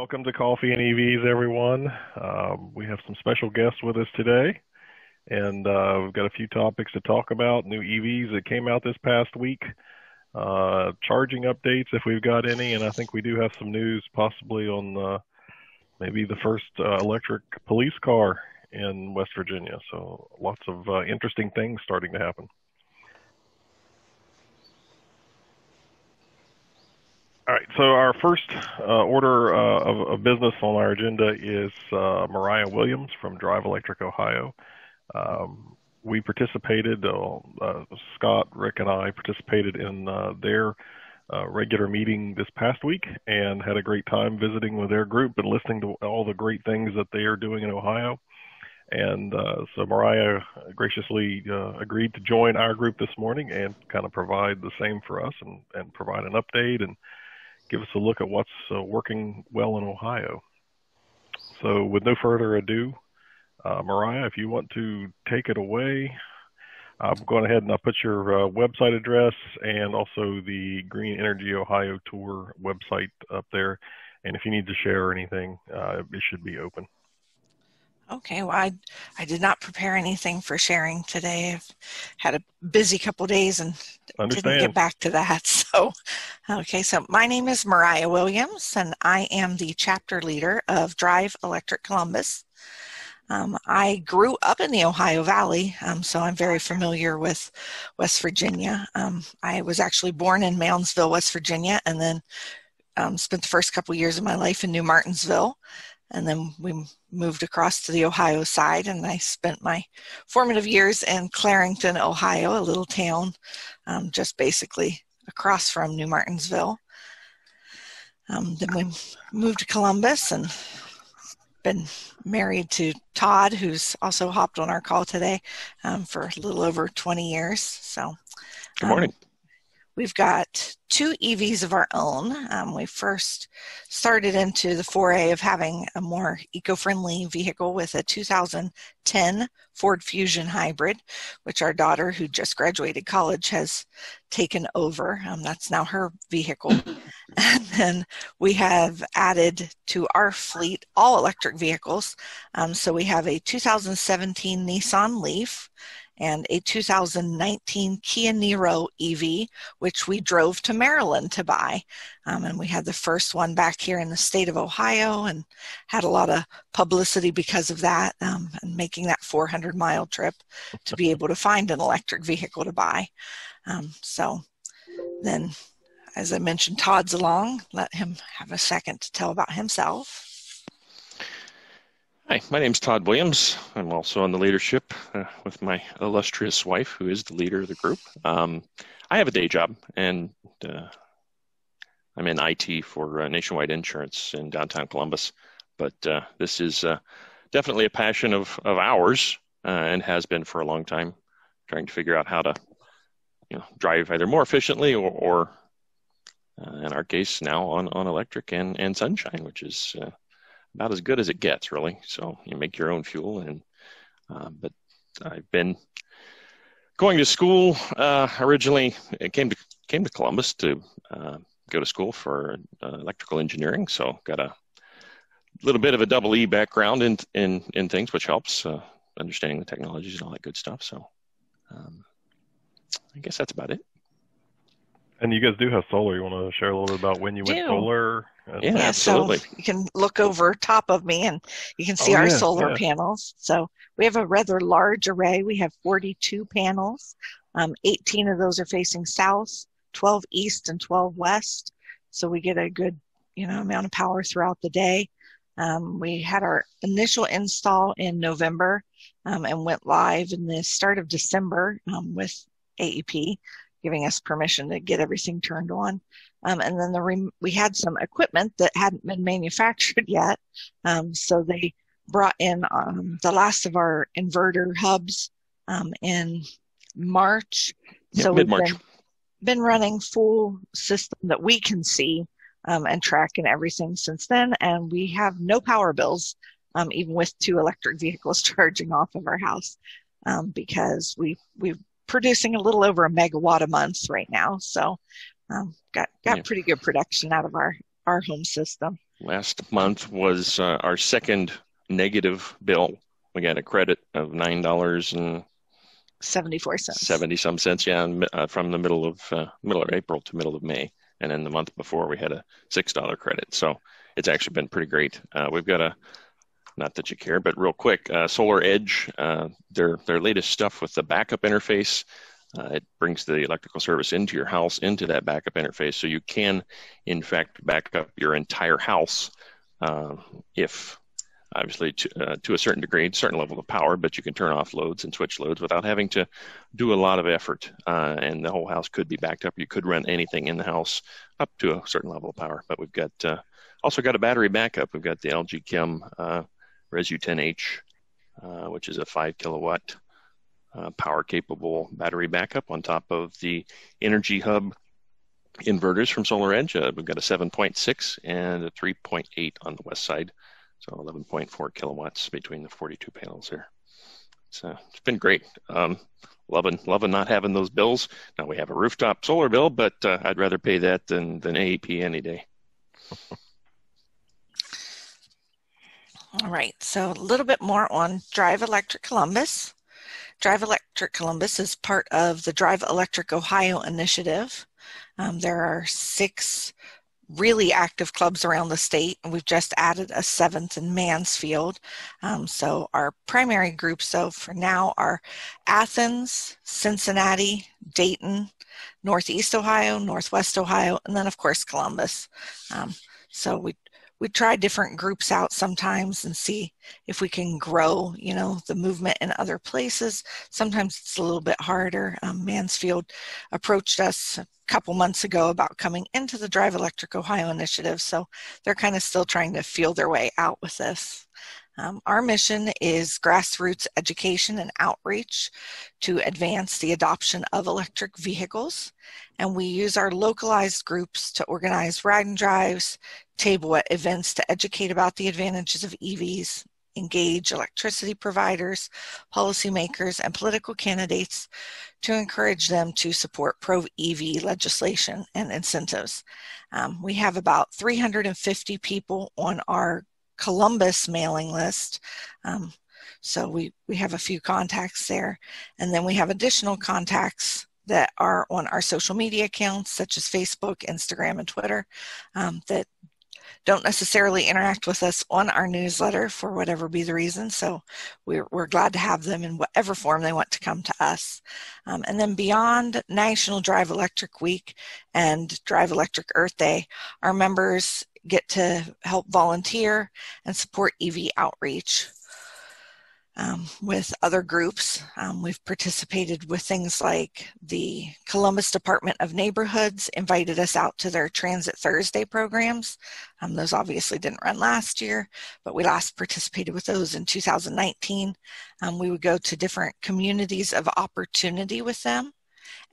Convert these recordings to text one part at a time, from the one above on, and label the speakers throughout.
Speaker 1: welcome to Coffee and EVs, everyone. Um, we have some special guests with us today, and uh, we've got a few topics to talk about. New EVs that came out this past week, uh, charging updates if we've got any, and I think we do have some news possibly on uh, maybe the first uh, electric police car in West Virginia. So lots of uh, interesting things starting to happen. All right. So our first uh, order uh, of, of, business on our agenda is uh, Mariah Williams from Drive Electric Ohio. Um, we participated, uh, uh, Scott, Rick, and I participated in uh, their regular meeting this past week and had a great time visiting with their group and listening to all the great things that they are doing in Ohio. And so Mariah graciously agreed to join our group this morning and kind of provide the same for us and, and provide an update and give us a look at what's uh, working well in Ohio. So, with no further ado, uh, Mariah, if you want to take it away, I'm going ahead and I'll put your uh, website address and also the Green Energy Ohio Tour website up there. And if you need to share anything, uh, it should be open.
Speaker 2: Okay, well, I, I did not prepare anything for sharing today. I've had a busy couple days and
Speaker 1: Understand.
Speaker 2: didn't get back to that. So, okay, so my name is Mariah Williams, and I am the chapter leader of Drive Electric Columbus. Um, I grew up in the Ohio Valley, um, so I'm very familiar with West Virginia. Um, I was actually born in Moundsville, West Virginia, and then um, spent the first couple years of my life in New Martinsville and then we moved across to the Ohio side, and I spent my formative years in Clarington, Ohio, a little town um, just basically across from New Martinsville. Um, then we moved to Columbus and been married to Todd, who's also hopped on our call today um, for a little over 20 years. So,
Speaker 1: good morning. Um,
Speaker 2: We've got two EVs of our own. Um, we first started into the foray of having a more eco-friendly vehicle with a 2010 Ford Fusion Hybrid, which our daughter, who just graduated college, has taken over. Um, that's now her vehicle. and then we have added to our fleet all electric vehicles. Um, so we have a 2017 Nissan Leaf and a 2019 Kia Niro EV, which we drove to Maryland to buy. Um, and we had the first one back here in the state of Ohio and had a lot of publicity because of that um, and making that 400 mile trip to be able to find an electric vehicle to buy. Um, so then, as I mentioned, Todd's along. Let him have a second to tell about himself.
Speaker 3: Hi, my name is Todd Williams. I'm also on the leadership uh, with my illustrious wife, who is the leader of the group. Um, I have a day job, and uh, I'm in IT for uh, Nationwide Insurance in downtown Columbus. But uh, this is uh, definitely a passion of, of ours uh, and has been for a long time, trying to figure out how to you know, drive either more efficiently or, or in our case, now on, on electric and, and sunshine, which is about as good as it gets, really. So you make your own fuel, and uh, but I've been going to school uh, originally. It came to came to Columbus to uh, go to school for uh, electrical engineering, so got a little bit of a double E background in in in things, which helps uh, understanding the technologies and all that good stuff. So um, I guess that's about it.
Speaker 1: And you guys do have solar. You want to share a little bit about when you went solar?
Speaker 3: Yeah, absolutely.
Speaker 2: So you can look over top of me and you can see oh, our yeah, solar yeah. panels. So we have a rather large array. We have 42 panels. Um, 18 of those are facing south, 12 east, and 12 west. So we get a good, you know, amount of power throughout the day. Um, we had our initial install in November um, and went live in the start of December um, with AEP giving us permission to get everything turned on. Um, and then the we had some equipment that hadn't been manufactured yet. Um, so they brought in um, the last of our inverter hubs um, in March.
Speaker 3: Yep, so mid-March.
Speaker 2: we've been, been, running full system that we can see um, and track and everything since then. And we have no power bills, um, even with two electric vehicles charging off of our house. because we we've producing a little over a megawatt a month right now. So um, got got yeah. pretty good production out of our our home system.
Speaker 3: last month was uh, our second negative bill. We got a credit of nine dollars and
Speaker 2: 74 cents
Speaker 3: 70 some cents yeah uh, from the middle of uh, middle of april to middle of may and then the month before we had a six dollar credit so it's actually been pretty great uh, we've got a not that you care but real quick uh, solar edge uh, their their latest stuff with the backup interface uh, it brings the electrical service into your house into that backup interface so you can in fact back up your entire house if obviously to, uh, to a certain degree, certain level of power, but you can turn off loads and switch loads without having to do a lot of effort. Uh, and the whole house could be backed up. You could run anything in the house up to a certain level of power. But we've got uh, also got a battery backup. We've got the LG Chem uh, Resu 10H, uh, which is a five kilowatt uh, power capable battery backup on top of the Energy Hub inverters from Solar Edge. Uh, we've got a 7.6 and a 3.8 on the west side. So 11.4 kilowatts between the 42 panels here. So it's been great. Um, loving loving not having those bills. Now we have a rooftop solar bill, but uh, I'd rather pay that than than AEP any day.
Speaker 2: All right, so a little bit more on Drive Electric Columbus. Drive Electric Columbus is part of the Drive Electric Ohio initiative. Um, there are six really active clubs around the state, and we've just added a seventh in Mansfield. Um, so our primary groups, so for now, are Athens, Cincinnati, Dayton, Northeast Ohio, Northwest Ohio, and then of course Columbus. Um, so we we try different groups out sometimes and see if we can grow, you know, the movement in other places. Sometimes it's a little bit harder. Um, Mansfield approached us a couple months ago about coming into the Drive Electric Ohio initiative. So they're kind of still trying to feel their way out with this. Um, our mission is grassroots education and outreach to advance the adoption of electric vehicles. And we use our localized groups to organize ride and drives, table at events to educate about the advantages of EVs engage electricity providers, policymakers, and political candidates to encourage them to support pro EV legislation and incentives. Um, we have about 350 people on our Columbus mailing list. Um, so we, we have a few contacts there. And then we have additional contacts that are on our social media accounts, such as Facebook, Instagram, and Twitter, um, that don't necessarily interact with us on our newsletter for whatever be the reason. So we're, we're glad to have them in whatever form they want to come to us. Um, and then beyond National Drive Electric Week and Drive Electric Earth Day, our members get to help volunteer and support EV outreach um, with other groups. Um, we've participated with things like the Columbus Department of Neighborhoods invited us out to their Transit Thursday programs. Um, those obviously didn't run last year, but we last participated with those in 2019. Um, we would go to different communities of opportunity with them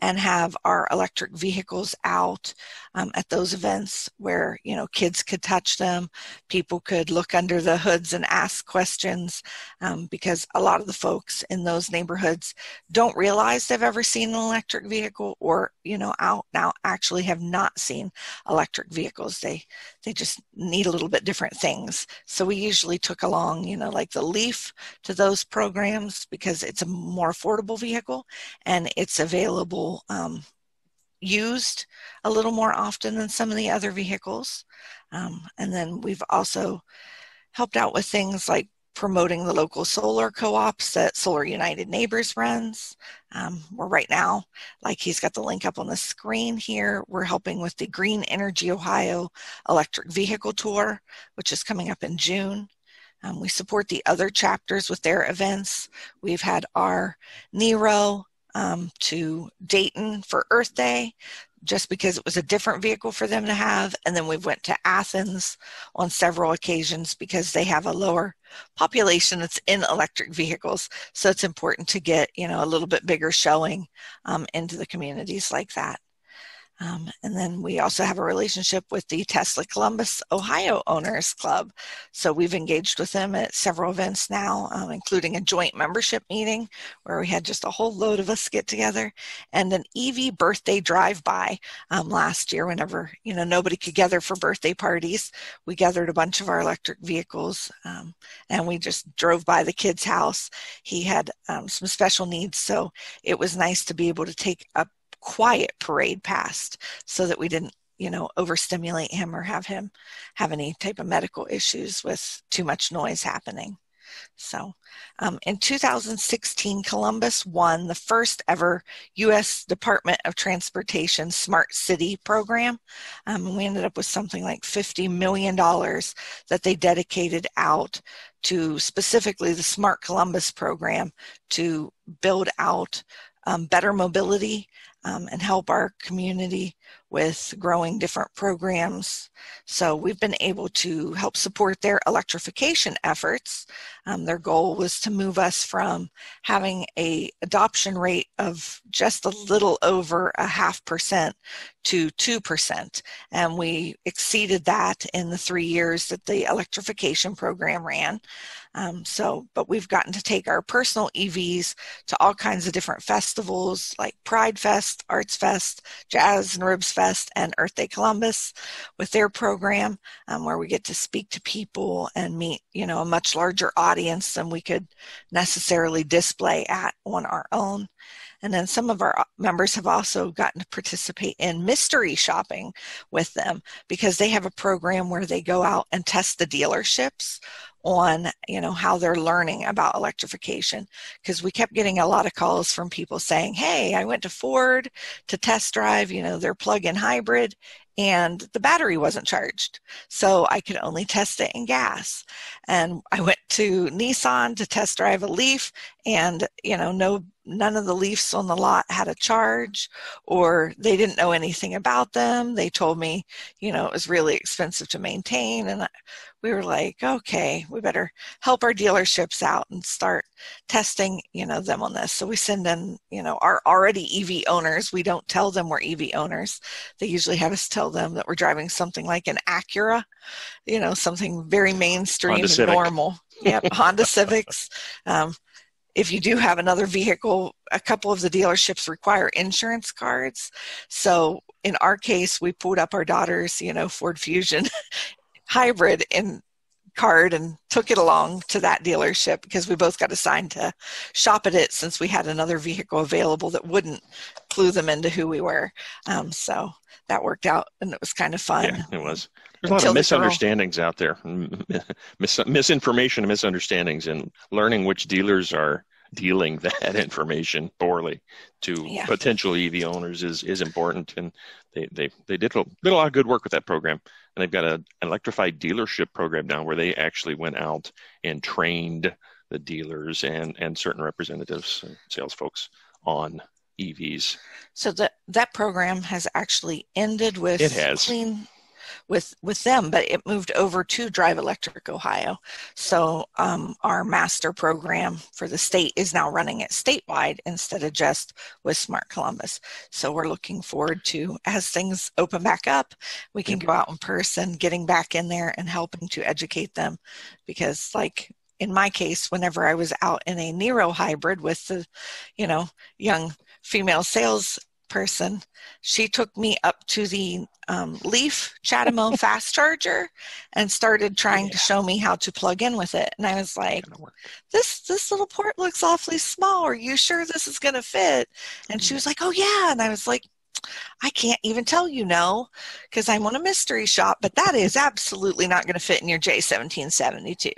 Speaker 2: and have our electric vehicles out um, at those events where you know kids could touch them people could look under the hoods and ask questions um, because a lot of the folks in those neighborhoods don't realize they've ever seen an electric vehicle or you know out now actually have not seen electric vehicles. They they just need a little bit different things so we usually took along you know like the leaf to those programs because it's a more affordable vehicle and it's available um, used a little more often than some of the other vehicles. Um, and then we've also helped out with things like promoting the local solar co-ops that Solar United Neighbors runs. Um, we're right now, like he's got the link up on the screen here, we're helping with the Green Energy Ohio Electric Vehicle Tour, which is coming up in June. Um, we support the other chapters with their events. We've had our Niro um, to Dayton for Earth Day just because it was a different vehicle for them to have. And then we went to Athens on several occasions because they have a lower population that's in electric vehicles. So it's important to get, you know, a little bit bigger showing um, into the communities like that. Um, and then we also have a relationship with the Tesla Columbus, Ohio Owners Club. So we've engaged with them at several events now, um, including a joint membership meeting where we had just a whole load of us get together and an EV birthday drive-by um, last year whenever, you know, nobody could gather for birthday parties. We gathered a bunch of our electric vehicles um, and we just drove by the kid's house. He had um, some special needs, so it was nice to be able to take a quiet parade past so that we didn't you know overstimulate him or have him have any type of medical issues with too much noise happening. So um, in 2016 columbus won the first ever u.s department of transportation smart city program. Um, we ended up with something like 50 million dollars that they dedicated out to specifically the smart columbus program to build out um, better mobility um, and help our community with growing different programs. So we've been able to help support their electrification efforts. Um, their goal was to move us from having a adoption rate of just a little over a half percent to 2%. And we exceeded that in the three years that the electrification program ran. Um, so, but we've gotten to take our personal EVs to all kinds of different festivals like Pride Fest, Arts Fest, Jazz and Ribs Fest, and Earth Day Columbus with their program, um, where we get to speak to people and meet, you know, a much larger audience than we could necessarily display at on our own. And then some of our members have also gotten to participate in mystery shopping with them because they have a program where they go out and test the dealerships on you know how they're learning about electrification. Because we kept getting a lot of calls from people saying hey i went to ford to test drive you know their plug-in hybrid and the battery wasn't charged so i could only test it in gas. And i went to nissan to test drive a leaf and you know no none of the leafs on the lot had a charge or they didn't know anything about them they told me you know it was really expensive to maintain and we were like, okay, we better help our dealerships out and start testing, you know, them on this. So we send in, you know, our already EV owners. We don't tell them we're EV owners. They usually have us tell them that we're driving something like an Acura, you know, something very mainstream and normal. Yep, Honda Civics. Um, if you do have another vehicle, a couple of the dealerships require insurance cards. So in our case, we pulled up our daughter's, you know, Ford Fusion hybrid in card and took it along to that dealership because we both got assigned to shop at it since we had another vehicle available that wouldn't clue them into who we were. Um, so that worked out and it was kind of fun.
Speaker 3: Yeah, it was. There's a lot of misunderstandings out there, Mis- misinformation and misunderstandings, and learning which dealers are dealing that information poorly to yeah. potential EV owners is is important. And they they they did a, did a lot of good work with that program and they've got a, an electrified dealership program now where they actually went out and trained the dealers and and certain representatives sales folks on EVs.
Speaker 2: So that that program has actually ended with
Speaker 3: it has.
Speaker 2: clean with with them, but it moved over to Drive Electric Ohio. So um, our master program for the state is now running it statewide instead of just with Smart Columbus. So we're looking forward to as things open back up, we can go out in person, getting back in there and helping to educate them, because like in my case, whenever I was out in a Niro hybrid with the, you know, young female sales person, she took me up to the um, Leaf CHAdeMO fast charger and started trying yeah. to show me how to plug in with it. And I was like, "This this little port looks awfully small. Are you sure this is going to fit?" And she was like, "Oh yeah." And I was like, I can't even tell you no because I'm on a mystery shop, but that is absolutely not going to fit in your J1772.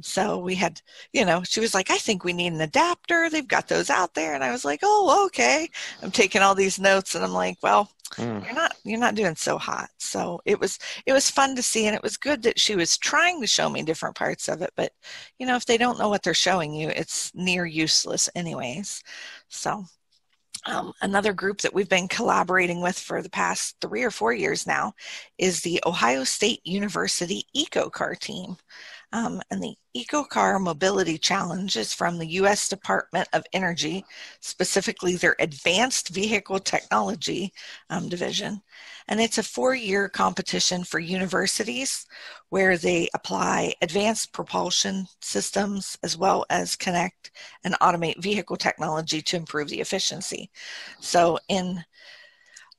Speaker 2: So we had, you know, she was like, I think we need an adapter. They've got those out there. And I was like, oh, okay. I'm taking all these notes and I'm like, well, mm. you're not, you're not doing so hot. So it was, it was fun to see. And it was good that she was trying to show me different parts of it. But, you know, if they don't know what they're showing you, it's near useless anyways. So um, another group that we've been collaborating with for the past three or four years now is the Ohio State University EcoCar team. Um, and the EcoCar Mobility Challenge is from the U.S. Department of Energy, specifically their Advanced Vehicle Technology um, Division. And it's a four year competition for universities where they apply advanced propulsion systems as well as connect and automate vehicle technology to improve the efficiency. So, in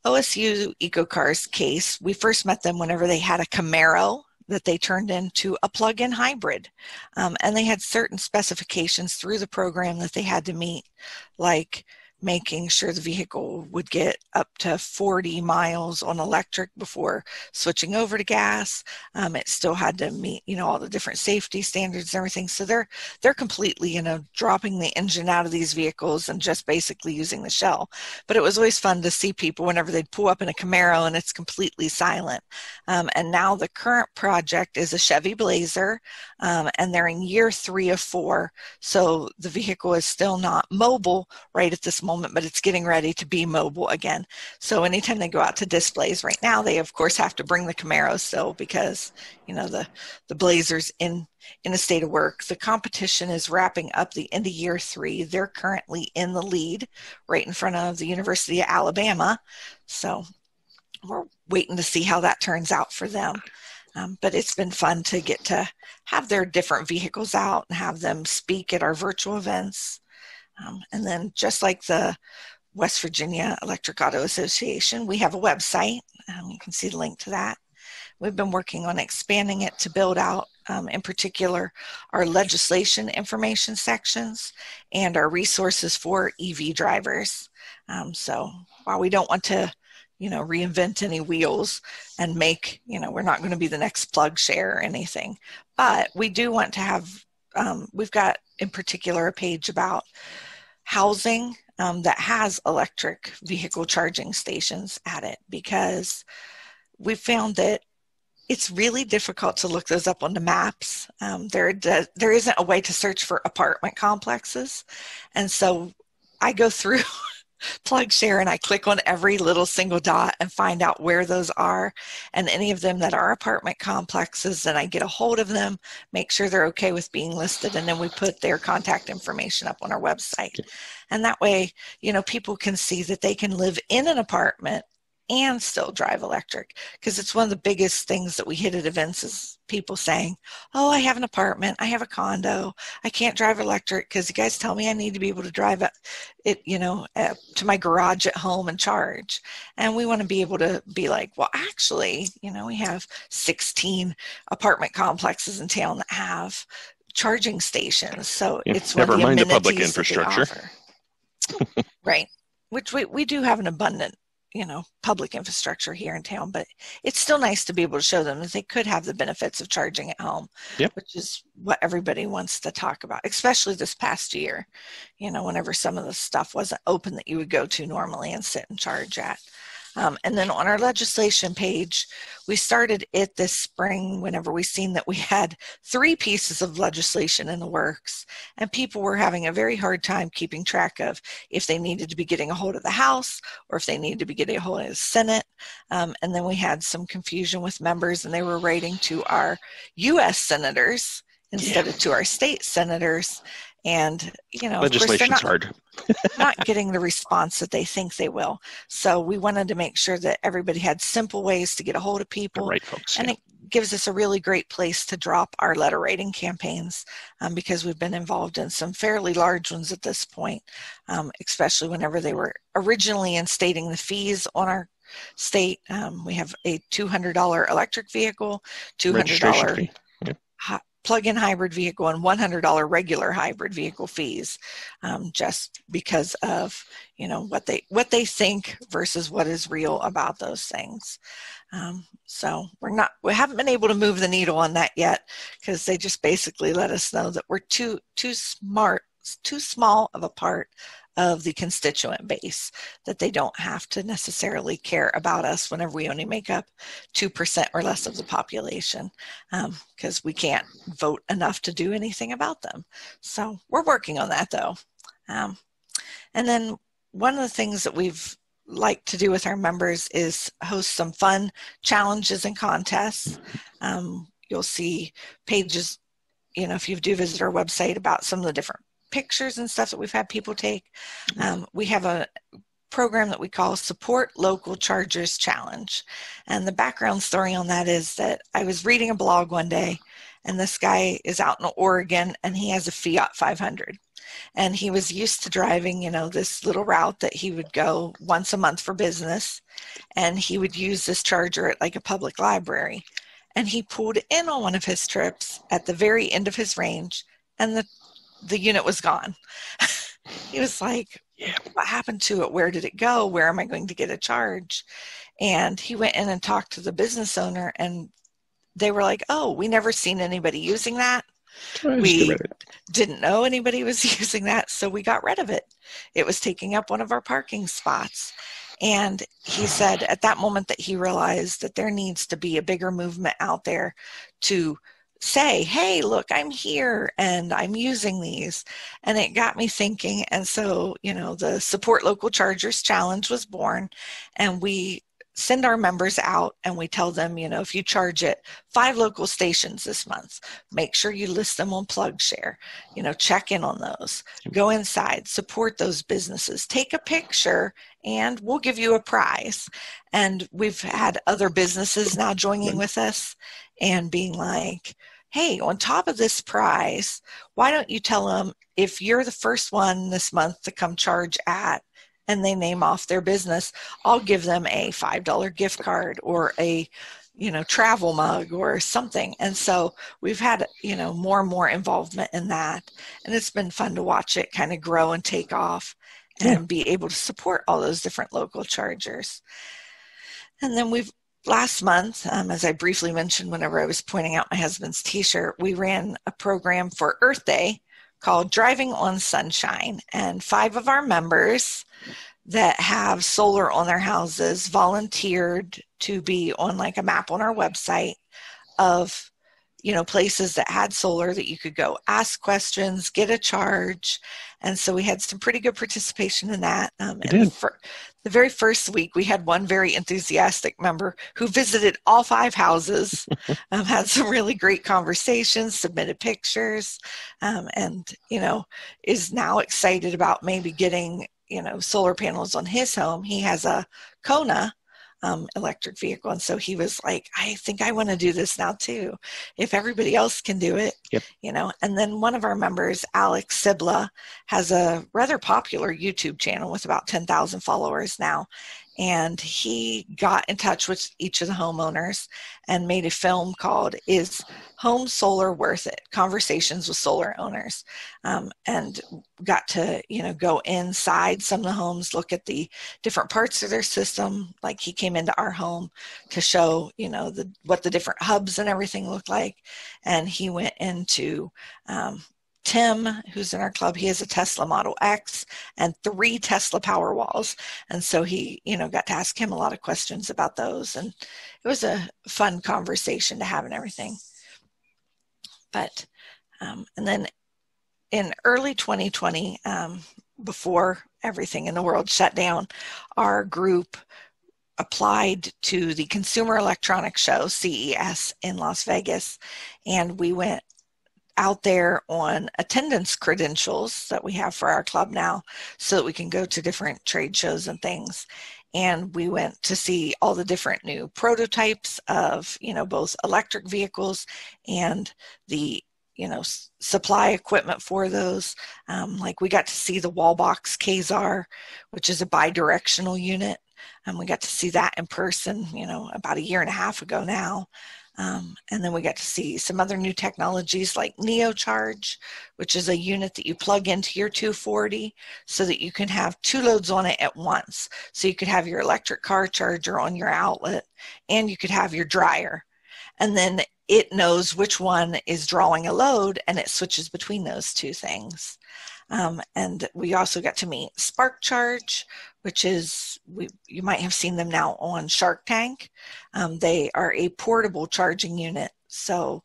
Speaker 2: OSU EcoCar's case, we first met them whenever they had a Camaro that they turned into a plug-in hybrid. Um, and they had certain specifications through the program that they had to meet, like making sure the vehicle would get up to 40 miles on electric before switching over to gas. Um, it still had to meet, you know, all the different safety standards and everything. So they're they're completely, you know, dropping the engine out of these vehicles and just basically using the shell. But it was always fun to see people whenever they'd pull up in a Camaro and it's completely silent. Um, and now the current project is a Chevy Blazer, um, and they're in year three of four. So the vehicle is still not mobile right at this moment, but it's getting ready to be mobile again. So anytime they go out to displays right now, they of course have to bring the Camaro still because you know the the Blazers in in a state of work. The competition is wrapping up the end of year three. They're currently in the lead, right in front of the University of Alabama. So we're waiting to see how that turns out for them. Um, but it's been fun to get to have their different vehicles out and have them speak at our virtual events. Um, and then, just like the West Virginia Electric Auto Association, we have a website. Um, you can see the link to that. We've been working on expanding it to build out, um, in particular, our legislation information sections and our resources for EV drivers. Um, so, while we don't want to you know reinvent any wheels and make you know we're not going to be the next PlugShare or anything but we do want to have um, we've got in particular a page about housing um, that has electric vehicle charging stations at it because we found that it's really difficult to look those up on the maps. Um, there, there isn't a way to search for apartment complexes, and so I go through PlugShare and I click on every little single dot and find out where those are and any of them that are apartment complexes and I get a hold of them, make sure they're okay with being listed and then we put their contact information up on our website. And that way, you know, people can see that they can live in an apartment and still drive electric because it's one of the biggest things that we hit at events is people saying oh i have an apartment i have a condo i can't drive electric because you guys tell me i need to be able to drive it, it you know uh, to my garage at home and charge. And we want to be able to be like well actually you know we have 16 apartment complexes in town that have charging stations so yeah, it's
Speaker 3: never mind the public infrastructure.
Speaker 2: right which we, we do have an abundant you know public infrastructure here in town but it's still nice to be able to show them that they could have the benefits of charging at home
Speaker 3: yep.
Speaker 2: which is what everybody wants to talk about especially this past year you know whenever some of the stuff wasn't open that you would go to normally and sit and charge at um, and then on our legislation page, we started it this spring whenever we seen that we had three pieces of legislation in the works, and people were having a very hard time keeping track of if they needed to be getting a hold of the House or if they needed to be getting a hold of the Senate. Um, and then we had some confusion with members, and they were writing to our U.S. senators instead yeah. of to our state senators and you know
Speaker 3: legislation's
Speaker 2: not,
Speaker 3: hard.
Speaker 2: not getting the response that they think they will. So we wanted to make sure that everybody had simple ways to get a hold of people.
Speaker 3: Right folks
Speaker 2: and
Speaker 3: yeah.
Speaker 2: it gives us a really great place to drop our letter writing campaigns um, because we've been involved in some fairly large ones at this point um, especially whenever they were originally instating the fees on our state. Um, we have a $200 electric vehicle $200 plug-in hybrid vehicle and $100 regular hybrid vehicle fees um, just because of you know what they what they think versus what is real about those things. Um, so we're not we haven't been able to move the needle on that yet because they just basically let us know that we're too too smart too small of a part of the constituent base, that they don't have to necessarily care about us whenever we only make up 2% or less of the population, because um, we can't vote enough to do anything about them. So we're working on that though. Um, and then one of the things that we've like to do with our members is host some fun challenges and contests. Um, you'll see pages you know, if you do visit our website about some of the different pictures and stuff that we've had people take, um, we have a program that we call Support Local Chargers Challenge. And the background story on that is that I was reading a blog one day, and this guy is out in Oregon and he has a Fiat 500. And he was used to driving, you know, this little route that he would go once a month for business. And he would use this charger at like a public library. And he pulled in on one of his trips at the very end of his range, and the the unit was gone. he was like, yeah. What happened to it? Where did it go? Where am I going to get a charge? And he went in and talked to the business owner, and they were like, Oh, we never seen anybody using that. We didn't know anybody was using that, so we got rid of it. It was taking up one of our parking spots. And he said at that moment that he realized that there needs to be a bigger movement out there to say, hey, look, I'm here and I'm using these. And it got me thinking. And so, you know, the Support Local Chargers Challenge was born, and we send our members out and we tell them, you know, if you charge at five local stations this month, make sure you list them on PlugShare. You know, check in on those. Go inside, support those businesses, take a picture, and we'll give you a prize. And we've had other businesses now joining with us and being like, hey, on top of this prize, why don't you tell them if you're the first one this month to come charge at and they name off their business, I'll give them a $5 gift card or a you know travel mug or something. And so we've had you know more and more involvement in that. And it's been fun to watch it kind of grow and take off and yeah. be able to support all those different local chargers. And then we've last month, um, as I briefly mentioned whenever I was pointing out my husband's t shirt, we ran a program for Earth Day called Driving on Sunshine. And five of our members that have solar on their houses volunteered to be on like a map on our website of you know places that had solar that you could go ask questions get a charge and so we had some pretty good participation in that um, and did. The, the very first week we had one very enthusiastic member who visited all five houses um, had some really great conversations submitted pictures um, and you know is now excited about maybe getting you know solar panels on his home he has a kona um, electric vehicle. And so he was like, I think I want to do this now too. If everybody else can do it, yep. you know. And then one of our members, Alex Sibla, has a rather popular YouTube channel with about 10,000 followers now and he got in touch with each of the homeowners and made a film called is home solar worth it? Conversations with solar owners. Um, and got to you know go inside some of the homes look at the different parts of their system. Like he came into our home to show you know the what the different hubs and everything looked like. And he went into um, Tim, who's in our club, he has a Tesla Model X and three Tesla Powerwalls. And so he, you know, got to ask him a lot of questions about those. And it was a fun conversation to have and everything. But, um, and then in early 2020, um, before everything in the world shut down, our group applied to the Consumer Electronics Show, CES, in Las Vegas, and we went out there on attendance credentials that we have for our club now so that we can go to different trade shows and things. And we went to see all the different new prototypes of you know both electric vehicles and the you know s- supply equipment for those. Um, like we got to see the wallbox Quasar which is a bi-directional unit. And we got to see that in person you know about a year and a half ago now um, and then we got to see some other new technologies like NeoCharge, which is a unit that you plug into your 240 so that you can have two loads on it at once. So you could have your electric car charger on your outlet and you could have your dryer. And then it knows which one is drawing a load and it switches between those two things. Um, and we also got to meet Spark Charge, which is we, you might have seen them now on Shark Tank. Um, they are a portable charging unit. So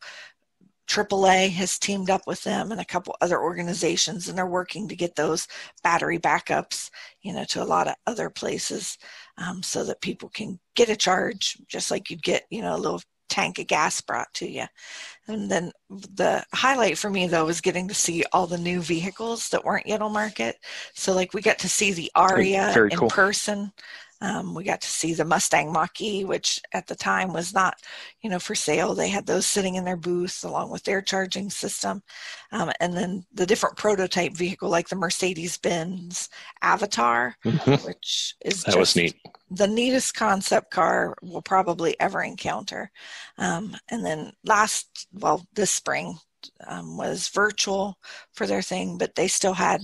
Speaker 2: AAA has teamed up with them and a couple other organizations, and they're working to get those battery backups, you know, to a lot of other places, um, so that people can get a charge just like you'd get, you know, a little tank of gas brought to you. And then the highlight for me though was getting to see all the new vehicles that weren't yet on market. So like we got to see the Ariya in person. Um, we got to see the Mustang Mach-E, which at the time was not, you know, for sale. They had those sitting in their booth along with their charging system, um, and then the different prototype vehicle like the Mercedes-Benz Avatar, mm-hmm. which is
Speaker 3: that was neat.
Speaker 2: The neatest concept car we'll probably ever encounter. Um, and then last, well, this spring um, was virtual for their thing, but they still had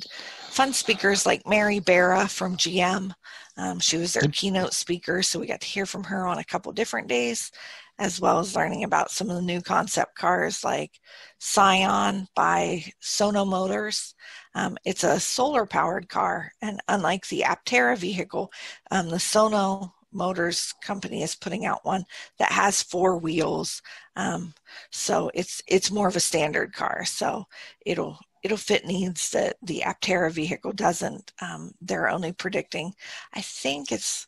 Speaker 2: fun speakers like Mary Barra from GM um, she was their keynote speaker, so we got to hear from her on a couple different days, as well as learning about some of the new concept cars like Sion by Sono Motors. Um, it's a solar powered car, and unlike the Aptera vehicle, um, the Sono Motors company is putting out one that has four wheels. Um, so it's it's more of a standard car. So it'll it'll fit needs that the Aptera vehicle doesn't. Um, they're only predicting, I think it's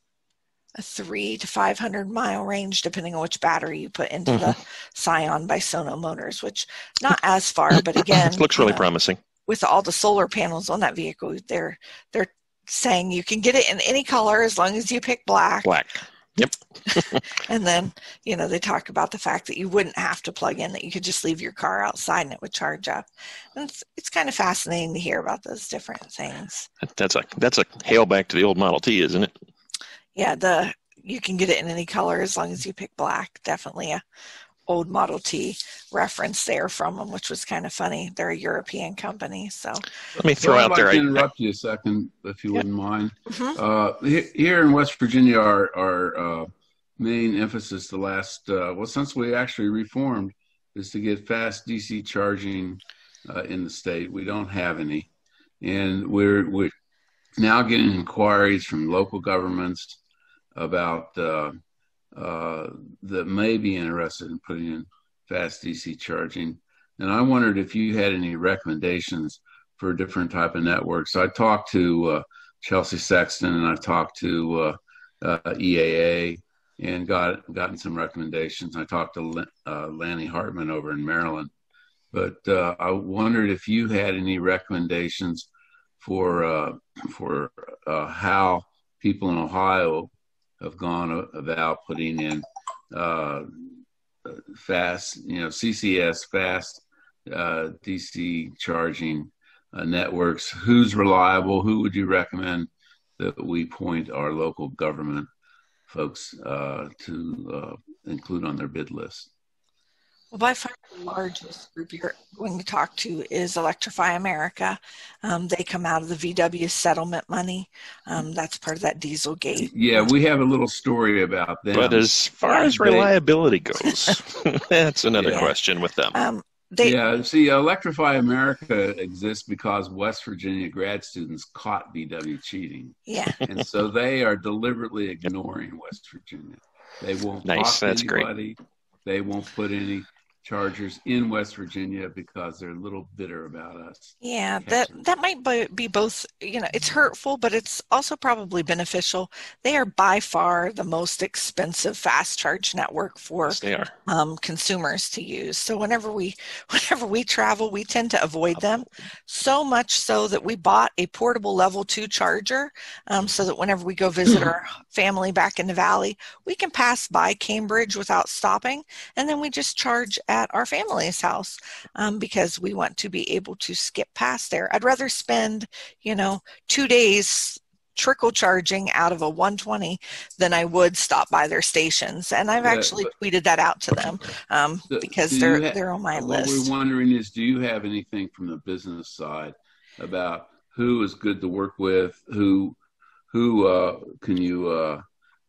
Speaker 2: a three to 500 mile range, depending on which battery you put into mm-hmm. the Sion by Sono Motors, which not as far, but again,
Speaker 3: looks really know, promising.
Speaker 2: With all the solar panels on that vehicle, they're they're saying you can get it in any color as long as you pick black.
Speaker 3: Black. Yep.
Speaker 2: and then, you know, they talk about the fact that you wouldn't have to plug in, that you could just leave your car outside and it would charge up. And it's, it's kind of fascinating to hear about those different things.
Speaker 3: That's a that's a hail back to the old Model T, isn't it?
Speaker 2: Yeah, the you can get it in any color as long as you pick black. Definitely a old Model T reference there from them, which was kind of funny. They're a European company, so.
Speaker 3: Let me throw out
Speaker 4: like
Speaker 3: there.
Speaker 4: To interrupt you a second, if you wouldn't mind. Mm-hmm. Uh, here in West Virginia, our our uh, main emphasis the last uh, well since we actually reformed is to get fast DC charging uh, in the state. We don't have any, and we're we're now getting inquiries from local governments about uh, that may be interested in putting in fast DC charging. And I wondered if you had any recommendations for different type of networks. I talked to uh, Chelsea Sexton and I've talked to uh, uh EAA and got gotten some recommendations. I talked to Lanny Hartman over in Maryland, but I wondered if you had any recommendations for for how people in Ohio have gone about putting in uh, fast, you know, CCS fast uh, DC charging uh, networks. Who's reliable? Who would you recommend that we point our local government folks uh, to uh, include on their bid list?
Speaker 2: Well, by far the largest group you're going to talk to is Electrify America. Um, they come out of the VW settlement money. Um, that's part of that Dieselgate.
Speaker 4: Yeah, we have a little story about them.
Speaker 3: But as far yeah, as reliability they, goes, that's another yeah. question with them. Um,
Speaker 4: they, yeah, see, Electrify America exists because West Virginia grad students caught VW cheating.
Speaker 2: Yeah.
Speaker 4: And so they are deliberately ignoring West Virginia. They won't nice. talk to That's anybody. Great. They won't put any Chargers in West Virginia because they're a little bitter about us.
Speaker 2: Yeah, that that might be both. You know, it's hurtful, but it's also probably beneficial. They are by far the most expensive fast charge network for
Speaker 3: yes,
Speaker 2: um, consumers to use. So whenever we whenever we travel, we tend to avoid them. So much so that we bought a portable level two charger, um, so that whenever we go visit our family back in the valley, we can pass by Cambridge without stopping, and then we just charge at at our family's house um, because we want to be able to skip past there. I'd rather spend, you know, two days trickle charging out of a 120 than I would stop by their stations. And I've yeah, actually tweeted that out to them um, because they're ha- they're on my
Speaker 4: what
Speaker 2: list.
Speaker 4: What we're wondering is, do you have anything from the business side about who is good to work with? Who who uh, can you uh,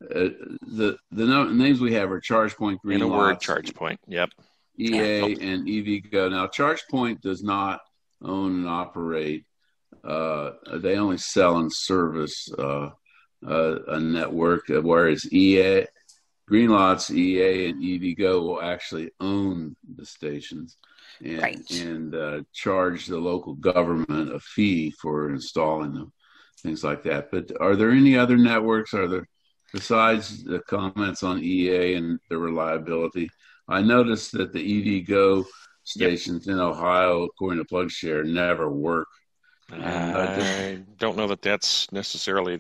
Speaker 4: uh, the the no, names we have are ChargePoint, Green
Speaker 3: In a
Speaker 4: Lots,
Speaker 3: word, ChargePoint. Yep.
Speaker 4: EA and EVgo. Now, ChargePoint does not own and operate. Uh, they only sell and service uh, uh, a network, whereas EA, Greenlots, EA, and EVgo will actually own the stations and,
Speaker 2: right.
Speaker 4: and uh, charge the local government a fee for installing them, things like that. But are there any other networks? Are there besides the comments on EA and the reliability? I noticed that the EV Go stations yep. in Ohio, according to PlugShare, never work.
Speaker 3: I don't know that that's necessarily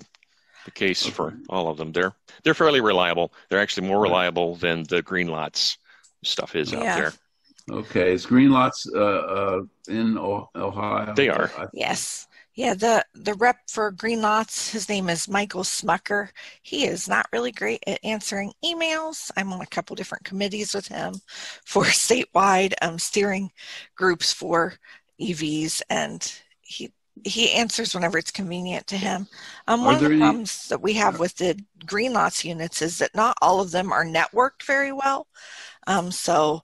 Speaker 3: the case okay. for all of them. They're they're fairly reliable. They're actually more reliable than the Greenlots stuff is yeah. out there.
Speaker 4: Okay, is Greenlots uh, uh, in Ohio?
Speaker 3: They are.
Speaker 2: Yes. Yeah, the the rep for Greenlots, his name is Michael Smucker. He is not really great at answering emails. I'm on a couple different committees with him for statewide um, steering groups for EVs, and he he answers whenever it's convenient to him. Um, one of the any... problems that we have with the Greenlots units is that not all of them are networked very well. Um, so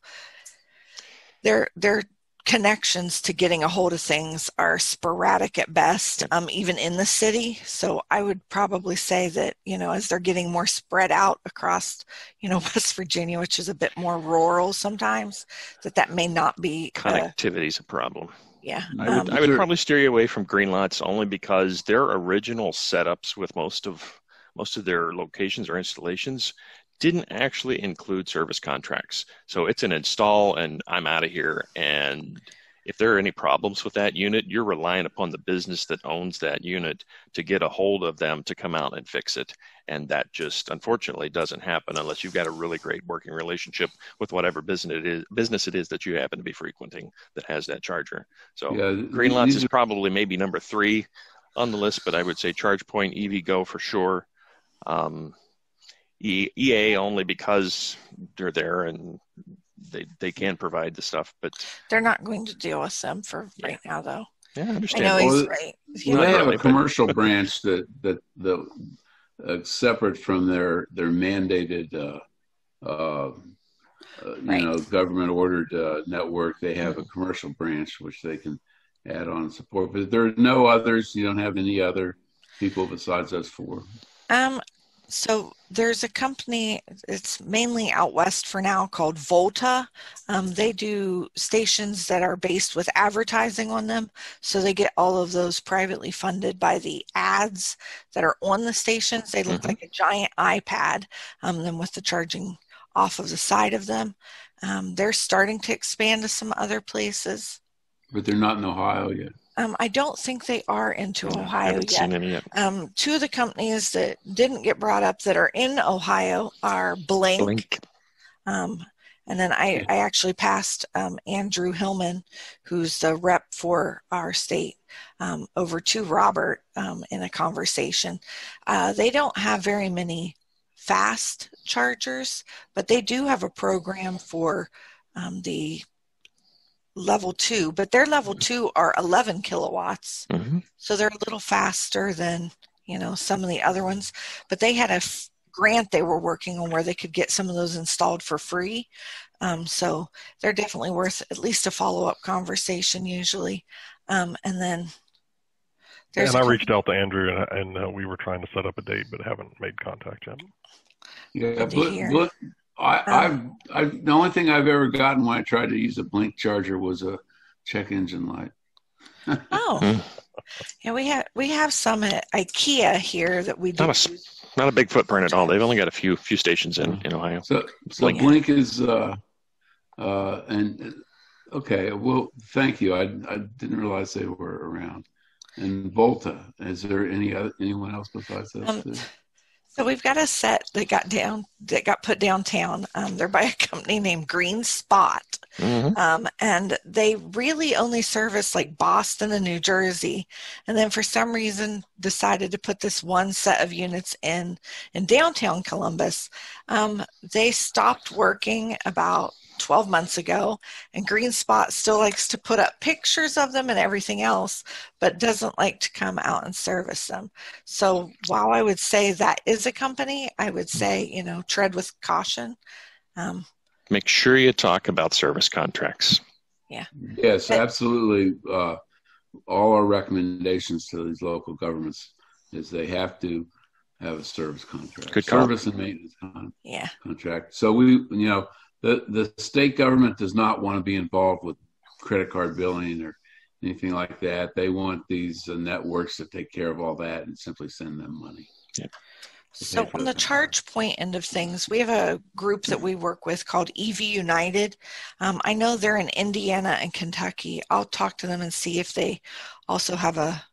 Speaker 2: their their connections to getting a hold of things are sporadic at best, um, even in the city. So I would probably say that you know as they're getting more spread out across you know West Virginia, which is a bit more rural sometimes, that that may not be
Speaker 3: connectivity is a problem.
Speaker 2: Yeah,
Speaker 3: I would, um, I would probably steer you away from Greenlots only because their original setups with most of most of their locations or installations didn't actually include service contracts. So it's an install and I'm out of here. And if there are any problems with that unit, you're relying upon the business that owns that unit to get a hold of them to come out and fix it. And that just unfortunately doesn't happen unless you've got a really great working relationship with whatever business it is, business it is that you happen to be frequenting that has that charger. So yeah, Greenlots is probably maybe number three on the list, but I would say ChargePoint EVgo for sure. Um, EA only because they're there and they they can provide the stuff, but
Speaker 2: they're not going to deal with them for yeah. right now, though.
Speaker 3: Yeah, I understand.
Speaker 2: I know he's well, right.
Speaker 4: Well, they have a commercial branch that that the uh, separate from their their mandated, uh, uh, uh you right. know, government ordered uh, network. They have a commercial branch which they can add on support. But there are no others. You don't have any other people besides us four.
Speaker 2: Um, so there's a company, it's mainly out west for now, called Volta. Um, they do stations that are based with advertising on them. So they get all of those privately funded by the ads that are on the stations. They look mm-hmm. like a giant iPad, um, then with the charging off of the side of them. Um, they're starting to expand to some other places.
Speaker 4: But they're not in Ohio yet.
Speaker 2: Um, I don't think they are into Ohio yet. yet. Um, two of the companies that didn't get brought up that are in Ohio are Blink. Blink. Um, and then I, I actually passed um, Andrew Hillman, who's the rep for our state, um, over to Robert um, in a conversation. Uh, they don't have very many fast chargers, but they do have a program for the level two, but their level two are 11 kilowatts. Mm-hmm. So they're a little faster than, you know, some of the other ones. But they had a f- grant they were working on where they could get some of those installed for free. Um, so they're definitely worth at least a follow up conversation usually. Um, and then
Speaker 1: and I reached out to Andrew and, and uh, we were trying to set up a date, but haven't made contact yet.
Speaker 4: Yeah, but, but I, I've, I've, the only thing I've ever gotten when I tried to use a blink charger was a check engine light.
Speaker 2: oh, hmm. yeah, we have we have some at IKEA here that we do.
Speaker 3: Not a, not a big footprint at all. They've only got a few few stations in in Ohio.
Speaker 4: So, so blink, blink is uh, uh, and okay. Well, thank you. I I didn't realize they were around. And Volta, is there any other anyone else besides us?
Speaker 2: So we've got a set that got down that got put downtown. Um, they're by a company named Green Spot, mm-hmm. um, and they really only service like Boston and New Jersey. And then for some reason decided to put this one set of units in in downtown Columbus. Um, they stopped working about 12 months ago, and Green Spot still likes to put up pictures of them and everything else, but doesn't like to come out and service them. So while I would say that is a company, I would say, you know, tread with caution. Um,
Speaker 3: Make sure you talk about service contracts.
Speaker 2: Yeah.
Speaker 4: Yes, absolutely. Uh, all our recommendations to these local governments is they have to have a service contract,
Speaker 3: Good
Speaker 4: service and maintenance con-
Speaker 2: yeah.
Speaker 4: contract. So we, you know, the the state government does not want to be involved with credit card billing or anything like that. They want these uh, networks to take care of all that and simply send them money.
Speaker 3: Yeah.
Speaker 2: So, on the charge point end of things, we have a group that we work with called EV United. Um, I know they're in Indiana and Kentucky. I'll talk to them and see if they also have a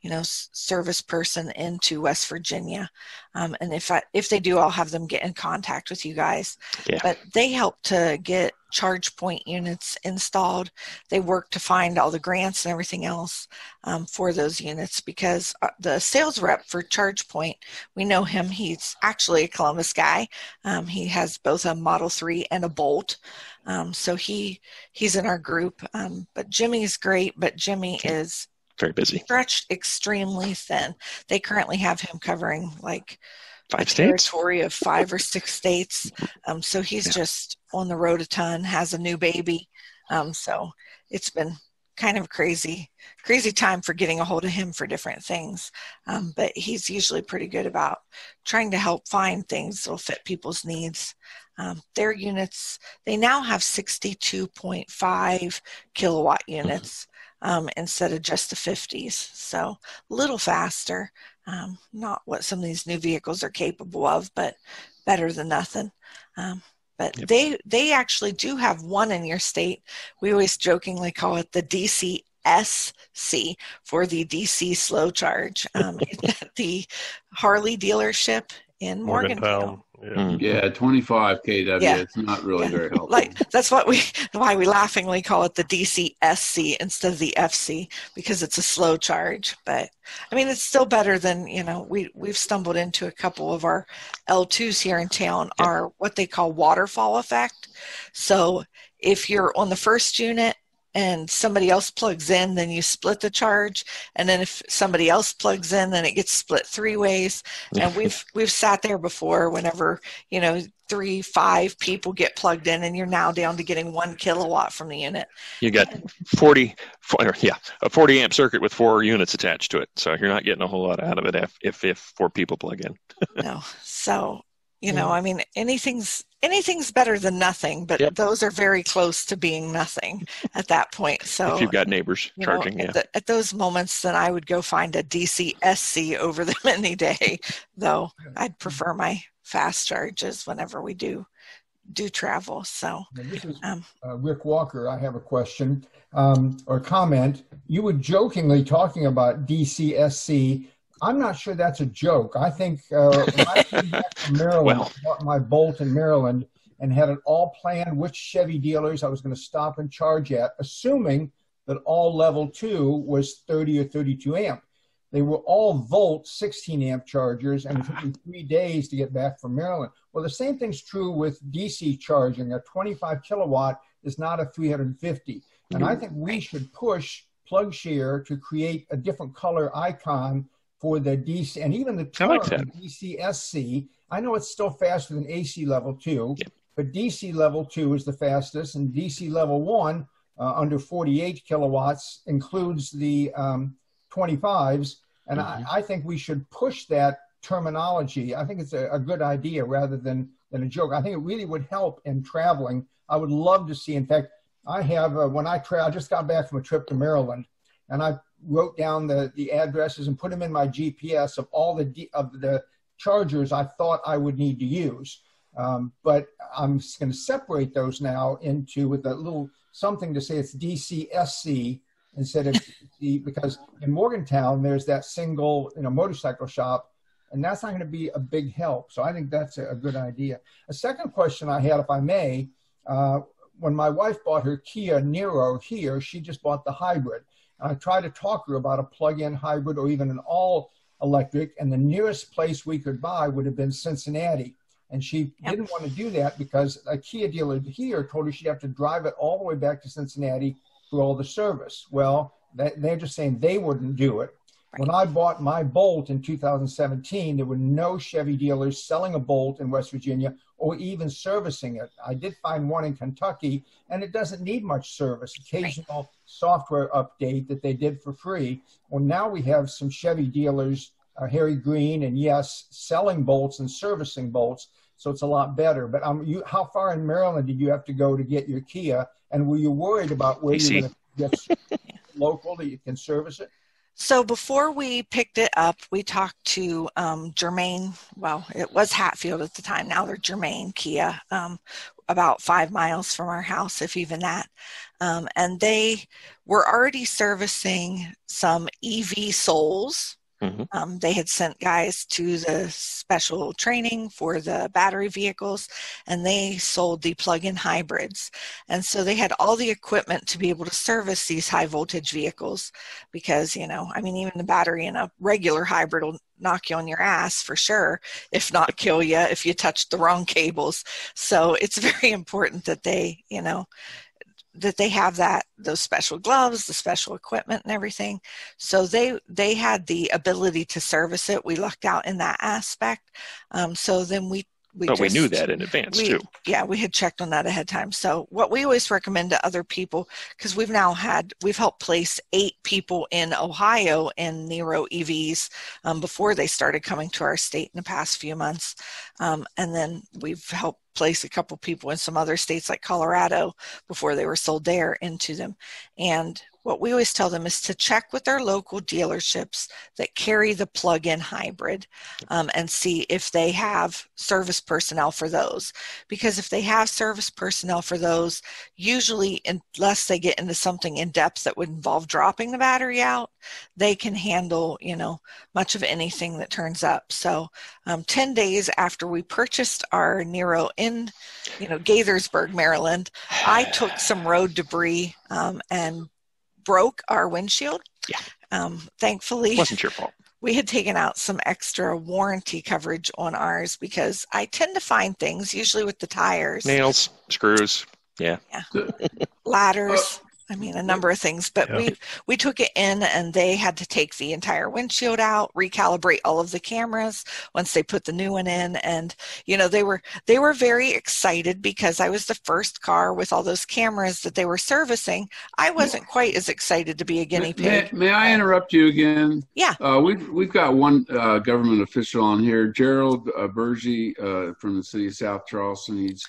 Speaker 2: you know, service person into West Virginia. Um, and if I, if they do, I'll have them get in contact with you guys. Yeah. But they help to get charge point units installed. They work to find all the grants and everything else um, for those units because uh, the sales rep for Charge Point, we know him. He's actually a Columbus guy. Um, he has both a Model 3 and a Bolt. Um, so he he's in our group. Um, but Jimmy's great, but Jimmy is
Speaker 3: very busy.
Speaker 2: Stretched extremely thin. They currently have him covering like
Speaker 3: five a states?
Speaker 2: territory of five or six states. Um, so he's yeah. just on the road a ton, has a new baby. Um, so it's been kind of crazy, crazy time for getting a hold of him for different things. Um, but he's usually pretty good about trying to help find things that'll fit people's needs. Um, their units, they now have 62.5 kilowatt units um, instead of just the 50s. So a little faster, um, not what some of these new vehicles are capable of, but better than nothing. Um, but yep. they they actually do have one in your state. We always jokingly call it the DCSC for the DC slow charge. Um, the Harley dealership in Morgantown. Morgantown.
Speaker 4: Yeah. Mm. yeah, 25 kW. Yeah. It's not really yeah. very helpful.
Speaker 2: Like that's what we why we laughingly call it the DCSC instead of the FC because it's a slow charge. But I mean, it's still better than you know. We we've stumbled into a couple of our L2s here in town yeah. are what they call waterfall effect. So if you're on the first unit and somebody else plugs in, then you split the charge. And then if somebody else plugs in, then it gets split three ways. And we've we've sat there before whenever, you know, three, five people get plugged in and you're now down to getting one kilowatt from the unit.
Speaker 3: You got 40, yeah, a 40 amp circuit with four units attached to it. So you're not getting a whole lot out of it if, if, if four people plug in.
Speaker 2: no. So you know i mean anything's anything's better than nothing but yep. those are very close to being nothing at that point. So
Speaker 3: if you've got neighbors charging
Speaker 2: know,
Speaker 3: yeah.
Speaker 2: at, the, at, those moments then i would go find a dcsc over them any day though i'd prefer my fast charges whenever we do do travel. So
Speaker 5: this is, um, uh, rick walker. I have a question um, or comment. You were jokingly talking about dcsc I'm not sure that's a joke. I think uh, when I came back from Maryland, well. bought my Bolt in Maryland and had it all planned which Chevy dealers I was going to stop and charge at, assuming that all level two was 30 or 32 amp. They were all Volt 16 amp chargers, and it took me three days to get back from Maryland. Well, the same thing's true with DC charging. A 25 kilowatt is not a 350. And I think we should push PlugShare to create a different color icon for the DC and even the term like DCSC. I know it's still faster than AC level two, yeah. but DC level two is the fastest, and DC level one uh, under 48 kilowatts includes the um, 25s. And mm-hmm. I, I, think we should push that terminology. I think it's a, a, good idea rather than than a joke. I think it really would help in traveling. I would love to see. In fact, I have uh, when I travel. I just got back from a trip to Maryland, and I wrote down the, the addresses and put them in my GPS of all the of the chargers I thought I would need to use. Um, but I'm going to separate those now into with a little something to say it's DCSC instead of the because in Morgantown there's that single you know motorcycle shop and that's not going to be a big help. So I think that's a, a good idea. A second question I had, if I may, uh, when my wife bought her Kia Niro here, she just bought the hybrid. Uh, I tried to talk her about a plug-in hybrid or even an all electric, and the nearest place we could buy would have been Cincinnati. And she yep. didn't want to do that because a Kia dealer here told her she'd have to drive it all the way back to Cincinnati for all the service. Well, they're just saying they wouldn't do it. Right. When I bought my Bolt in 2017, there were no Chevy dealers selling a Bolt in West Virginia or even servicing it. I did find one in Kentucky, and it doesn't need much service. Occasional right. software update that they did for free. Well, now we have some Chevy dealers, uh, Harry Green, and yes, selling bolts and servicing bolts. So it's a lot better. But um, you, how far in Maryland did you have to go to get your Kia? And were you worried about where you're going to get local that you can service it?
Speaker 2: So before we picked it up, we talked to um, Germain. Well, it was Hatfield at the time. Now they're Germain Kia, um, about five miles from our house, if even that. Um, and they were already servicing some EV souls Mm-hmm. Um, they had sent guys to the special training for the battery vehicles, and they sold the plug-in hybrids. And so they had all the equipment to be able to service these high voltage vehicles, because you know, I mean, even the battery in a regular hybrid will knock you on your ass for sure, if not kill you if you touch the wrong cables. So it's very important that they, you know, that they have that those special gloves the special equipment and everything. So they they had the ability to service it. We lucked out in that aspect. Um, so then we we
Speaker 3: but just, we knew that in advance
Speaker 2: we,
Speaker 3: too.
Speaker 2: Yeah, we had checked on that ahead of time. So what we always recommend to other people, because we've now had we've helped place eight people in Ohio in Niro EVs um, before they started coming to our state in the past few months, um, and then we've helped place a couple people in some other states like Colorado before they were sold there into them. And what we always tell them is to check with their local dealerships that carry the plug-in hybrid um, and see if they have service personnel for those. Because if they have service personnel for those usually unless they get into something in depth that would involve dropping the battery out they can handle you know much of anything that turns up. So um, 10 days after we purchased our niro in you know gaithersburg maryland i took some road debris um, and broke our windshield.
Speaker 3: Yeah.
Speaker 2: Um, thankfully,
Speaker 3: it wasn't your fault.
Speaker 2: We had taken out some extra warranty coverage on ours because I tend to find things, usually with the tires,
Speaker 3: nails, screws, yeah,
Speaker 2: yeah. ladders. I mean, a number of things, but yeah. we we took it in, and they had to take the entire windshield out, recalibrate all of the cameras once they put the new one in, and you know they were they were very excited because I was the first car with all those cameras that they were servicing. I wasn't quite as excited to be a guinea
Speaker 4: pig. May, may I interrupt you again?
Speaker 2: Yeah.
Speaker 4: Uh, we've we've got one uh, government official on here, Gerald uh, uh, from the city of South Charleston. He's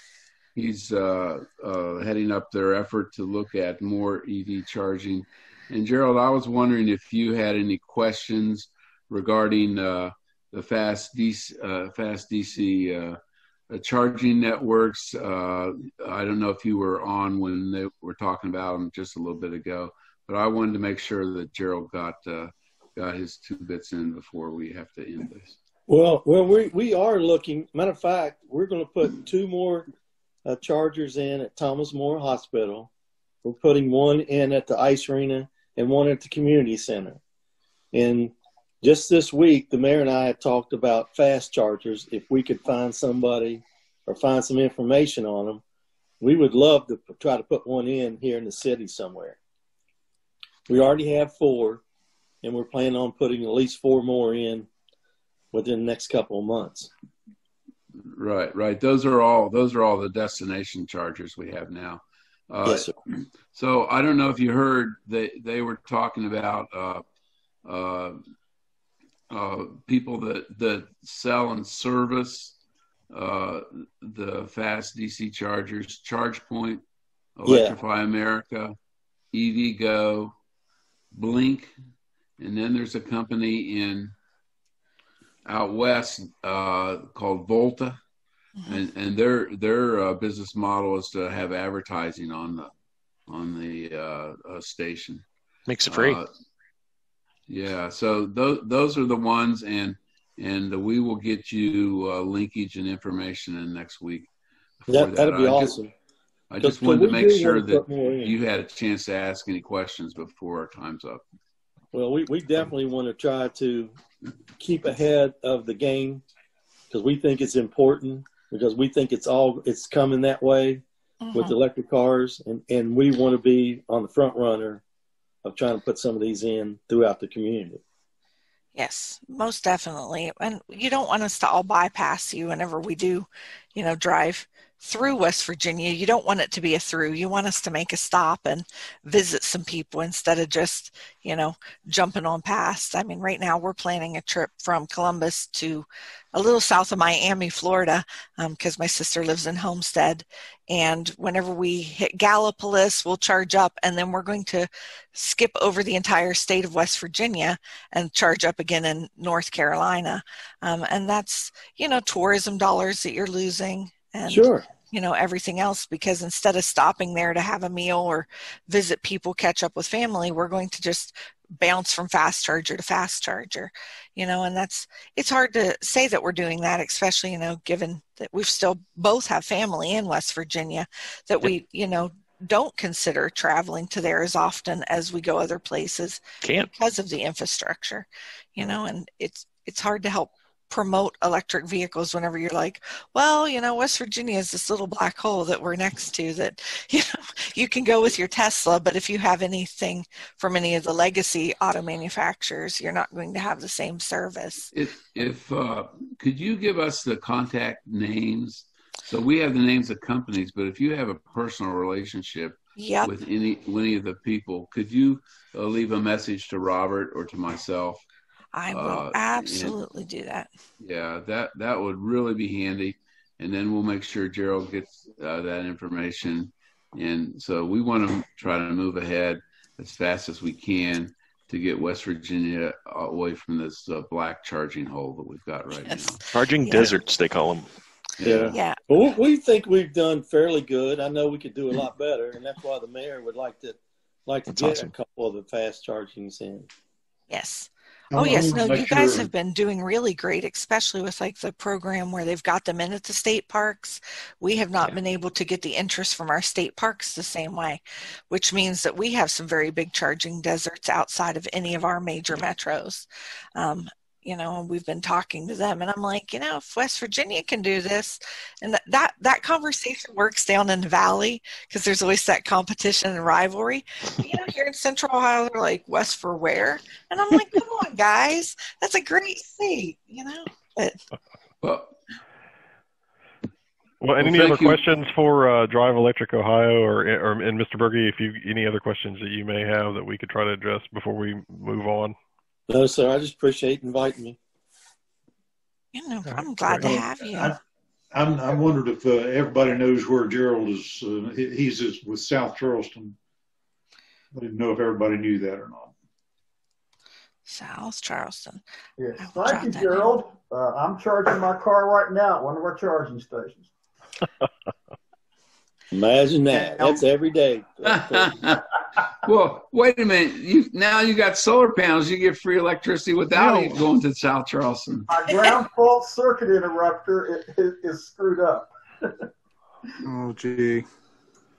Speaker 4: he's uh, uh, heading up their effort to look at more EV charging. And Gerald, I was wondering if you had any questions regarding uh, the fast DC, uh, fast DC uh, charging networks. Uh, I don't know if you were on when they were talking about them just a little bit ago, but I wanted to make sure that Gerald got got his two bits in before we have to end this.
Speaker 6: Well, well, we we are looking. Matter of fact, we're going to put two more uh, chargers in at Thomas More Hospital. We're putting one in at the ice arena and one at the community center. And just this week, the mayor and I had talked about fast chargers. If we could find somebody or find some information on them, we would love to try to put one in here in the city somewhere. We already have four, and we're planning on putting at least four more in within the next couple of months.
Speaker 4: Right, right. Those are all those are all the destination chargers we have now.
Speaker 6: Uh, yes, sir.
Speaker 4: So I don't know if you heard they they were talking about uh, uh, uh people that that sell and service uh, the fast DC chargers, ChargePoint, Electrify yeah. America, EVgo, Blink, and then there's a company in out west uh, called Volta, mm-hmm. and and their their uh, business model is to have advertising on the on the uh, uh station.
Speaker 3: Makes it free.
Speaker 4: Uh, yeah, so those those are the ones, and and we will get you uh, linkage and information in next week.
Speaker 6: Yeah, that. that'd be I awesome.
Speaker 4: Just, I just wanted to make sure that you had a chance to ask any questions before our time's up.
Speaker 6: Well, we, we definitely want to try to keep ahead of the game because we think it's important because we think it's all it's coming that way uh-huh. with electric cars and, and we want to be on the front runner of trying to put some of these in throughout the community.
Speaker 2: Yes, most definitely. And you don't want us to all bypass you whenever we do, you know, drive through West Virginia, you don't want it to be a through. You want us to make a stop and visit some people instead of just, you know, jumping on past. I mean, right now we're planning a trip from Columbus to a little south of Miami, Florida, because um, my sister lives in Homestead. And whenever we hit Gallipolis, we'll charge up, and then we're going to skip over the entire state of West Virginia and charge up again in North Carolina. Um, and that's, you know, tourism dollars that you're losing and
Speaker 6: sure
Speaker 2: you know everything else because instead of stopping there to have a meal or visit people catch up with family we're going to just bounce from fast charger to fast charger you know and that's it's hard to say that we're doing that especially you know given that we've still both have family in west virginia that we you know don't consider traveling to there as often as we go other places
Speaker 3: Can't.
Speaker 2: because of the infrastructure you know and it's it's hard to help promote electric vehicles whenever you're like, well, you know, West Virginia is this little black hole that we're next to that, you know, you can go with your Tesla, but if you have anything from any of the legacy auto manufacturers, you're not going to have the same service.
Speaker 4: If, if uh, could you give us the contact names? So we have the names of companies, but if you have a personal relationship
Speaker 2: yep.
Speaker 4: with any any of the people, could you uh, leave a message to Robert or to myself?
Speaker 2: I will uh, absolutely and, do that.
Speaker 4: Yeah, that that would really be handy, and then we'll make sure Gerald gets uh, that information. And so we want to try to move ahead as fast as we can to get West Virginia away from this uh, black charging hole that we've got right yes. now.
Speaker 3: Charging yeah. deserts, they call them.
Speaker 6: Yeah.
Speaker 2: Yeah.
Speaker 6: Well, we think we've done fairly good. I know we could do a lot better, and that's why the mayor would like to like to that's get awesome. a couple of the fast chargings in.
Speaker 2: Yes. Oh yes, no, you guys have been doing really great, especially with like the program where they've got them in at the state parks. We have not yeah. been able to get the interest from our state parks the same way, which means that we have some very big charging deserts outside of any of our major metros. Um, you know we've been talking to them and i'm like you know if west virginia can do this and that that, that conversation works down in the valley because there's always that competition and rivalry you know here in central ohio they're like west for where and i'm like come on guys that's a great state you know but
Speaker 4: well
Speaker 1: well, any well, other you. questions for uh, Drive Electric Ohio or, or and Mr. Berge, if you any other questions that you may have that we could try to address before we move on?
Speaker 6: No, sir. I just appreciate inviting me.
Speaker 2: You know, I'm glad to have you. I,
Speaker 7: I'm, I wondered if uh, everybody knows where Gerald is. Uh, he's with South Charleston. I didn't know if everybody knew that or not.
Speaker 2: South Charleston.
Speaker 8: Yes. Thank you, Gerald. Uh, I'm charging my car right now at one of our charging stations.
Speaker 6: Imagine that. That's every day.
Speaker 4: well, wait a minute. You now you got solar panels. You get free electricity without no. going to South Charleston.
Speaker 8: My ground fault circuit interrupter is screwed up.
Speaker 7: oh, gee.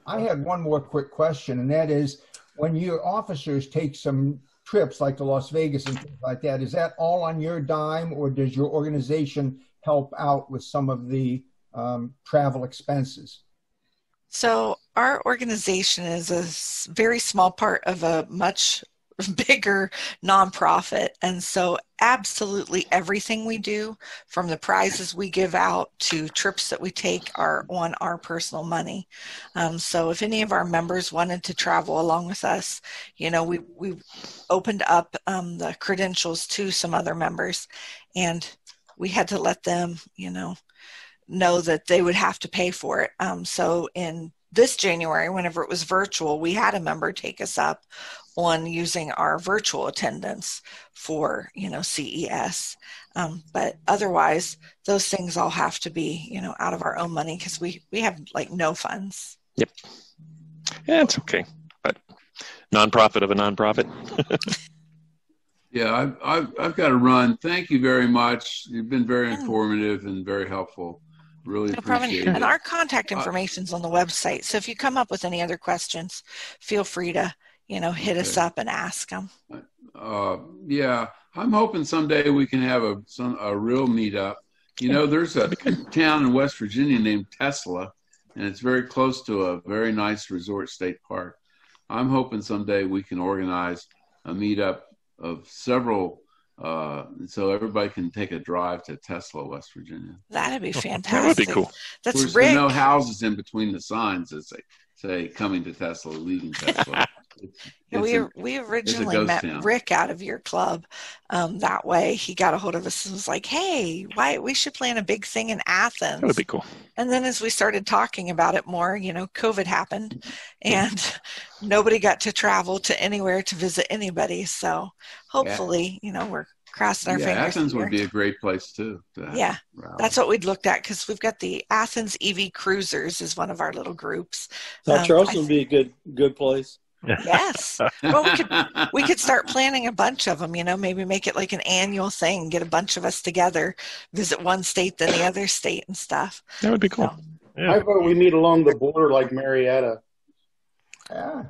Speaker 5: I had one more quick question, and that is, when your officers take some trips like to Las Vegas and things like that, is that all on your dime, or does your organization help out with some of the um, travel expenses?
Speaker 2: So, our organization is a very small part of a much bigger nonprofit. And so, absolutely everything we do, from the prizes we give out to trips that we take, are on our personal money. Um, so, if any of our members wanted to travel along with us, you know, we, we opened up um, the credentials to some other members and we had to let them, you know, know that they would have to pay for it. Um, so in this January, whenever it was virtual, we had a member take us up on using our virtual attendance for you know CES. Um, but otherwise, those things all have to be you know out of our own money because we we have like no funds.
Speaker 3: Yep. Yeah, it's okay, but nonprofit of a nonprofit.
Speaker 4: yeah, I've, I've I've got to run. Thank you very much. You've been very informative and very helpful. Really no appreciate it.
Speaker 2: And our contact information is on the website. So if you come up with any other questions, feel free to, you know, hit okay. us up and ask them.
Speaker 4: Uh, yeah, I'm hoping someday we can have a some, a real meetup. You know, there's a town in West Virginia named Tesla, and it's very close to a very nice resort state park. I'm hoping someday we can organize a meetup of several uh, so everybody can take a drive to Tesla, West Virginia.
Speaker 2: That'd be fantastic.
Speaker 3: That would be cool.
Speaker 2: That's
Speaker 4: There's
Speaker 2: Rick.
Speaker 4: no houses in between the signs that say say coming to Tesla, leaving Tesla. It's- it's
Speaker 2: we
Speaker 4: a-
Speaker 2: we originally met
Speaker 4: town.
Speaker 2: Rick out of your club. Um, that way, he got a hold of us and was like, "Hey, why we should plan a big thing in Athens."
Speaker 3: That would be cool.
Speaker 2: And then as we started talking about it more, you know, COVID happened, and nobody got to travel to anywhere to visit anybody. So hopefully, you know, we're crossing our
Speaker 4: yeah,
Speaker 2: fingers.
Speaker 4: Athens
Speaker 2: here.
Speaker 4: would be a great place too. to
Speaker 2: Yeah,
Speaker 4: rally.
Speaker 2: That's what we'd looked at because we've got the Athens EV Cruisers is one of our little groups.
Speaker 6: South
Speaker 2: Um,
Speaker 6: Charleston
Speaker 2: I-
Speaker 6: would be a good good place.
Speaker 2: Yes. Well, we could we could start planning a bunch of them. You know, maybe make it like an annual thing. Get a bunch of us together, visit one state, then the other state, and stuff.
Speaker 3: That would be cool.
Speaker 2: So,
Speaker 1: Yeah.
Speaker 8: I vote we meet along the border like Marietta.
Speaker 5: Yeah.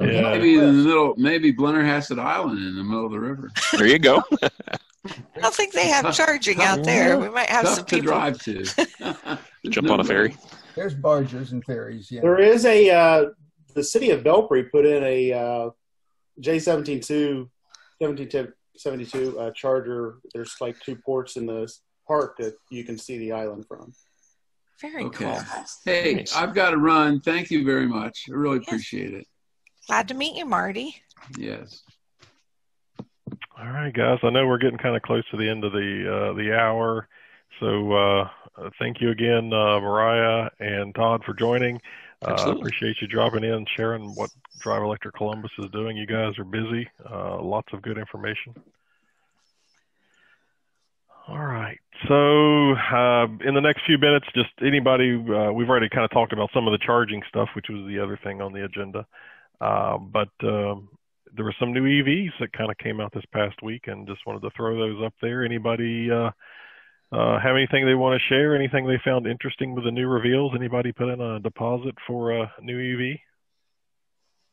Speaker 1: Yeah.
Speaker 4: maybe in the middle, maybe Blennerhassett Island in the middle of the river.
Speaker 3: There you go.
Speaker 2: I don't think they have charging out there. We might have
Speaker 4: Tough
Speaker 2: some
Speaker 4: to
Speaker 2: people.
Speaker 4: drive to.
Speaker 3: Jump
Speaker 4: no
Speaker 3: on a ferry.
Speaker 5: There's barges and ferries. Yeah.
Speaker 8: There is a uh, the city of Belpre put in a uh, J172 1772 uh, charger. There's like two ports in the park that you can see the island from.
Speaker 2: Very
Speaker 4: Okay.
Speaker 2: cool.
Speaker 4: Hey,
Speaker 3: Nice.
Speaker 4: I've got to run. Thank you very much. I really appreciate it.
Speaker 2: Glad to meet you, Marty.
Speaker 4: Yes.
Speaker 1: All right, guys. I know we're getting kind of close to the end of the uh, the hour, so uh, uh, thank you again, uh, Mariah and Todd, for joining. Uh, appreciate you dropping in, sharing what Drive Electric Columbus is doing. You guys are busy. Uh, lots of good information. All right. So, uh, in the next few minutes, just anybody, uh, we've already kind of talked about some of the charging stuff, which was the other thing on the agenda. Uh, but um, there were some new EVs that kind of came out this past week, and just wanted to throw those up there. Anybody uh, have anything they want to share? Anything they found interesting with the new reveals? Anybody put in a deposit for a new EV?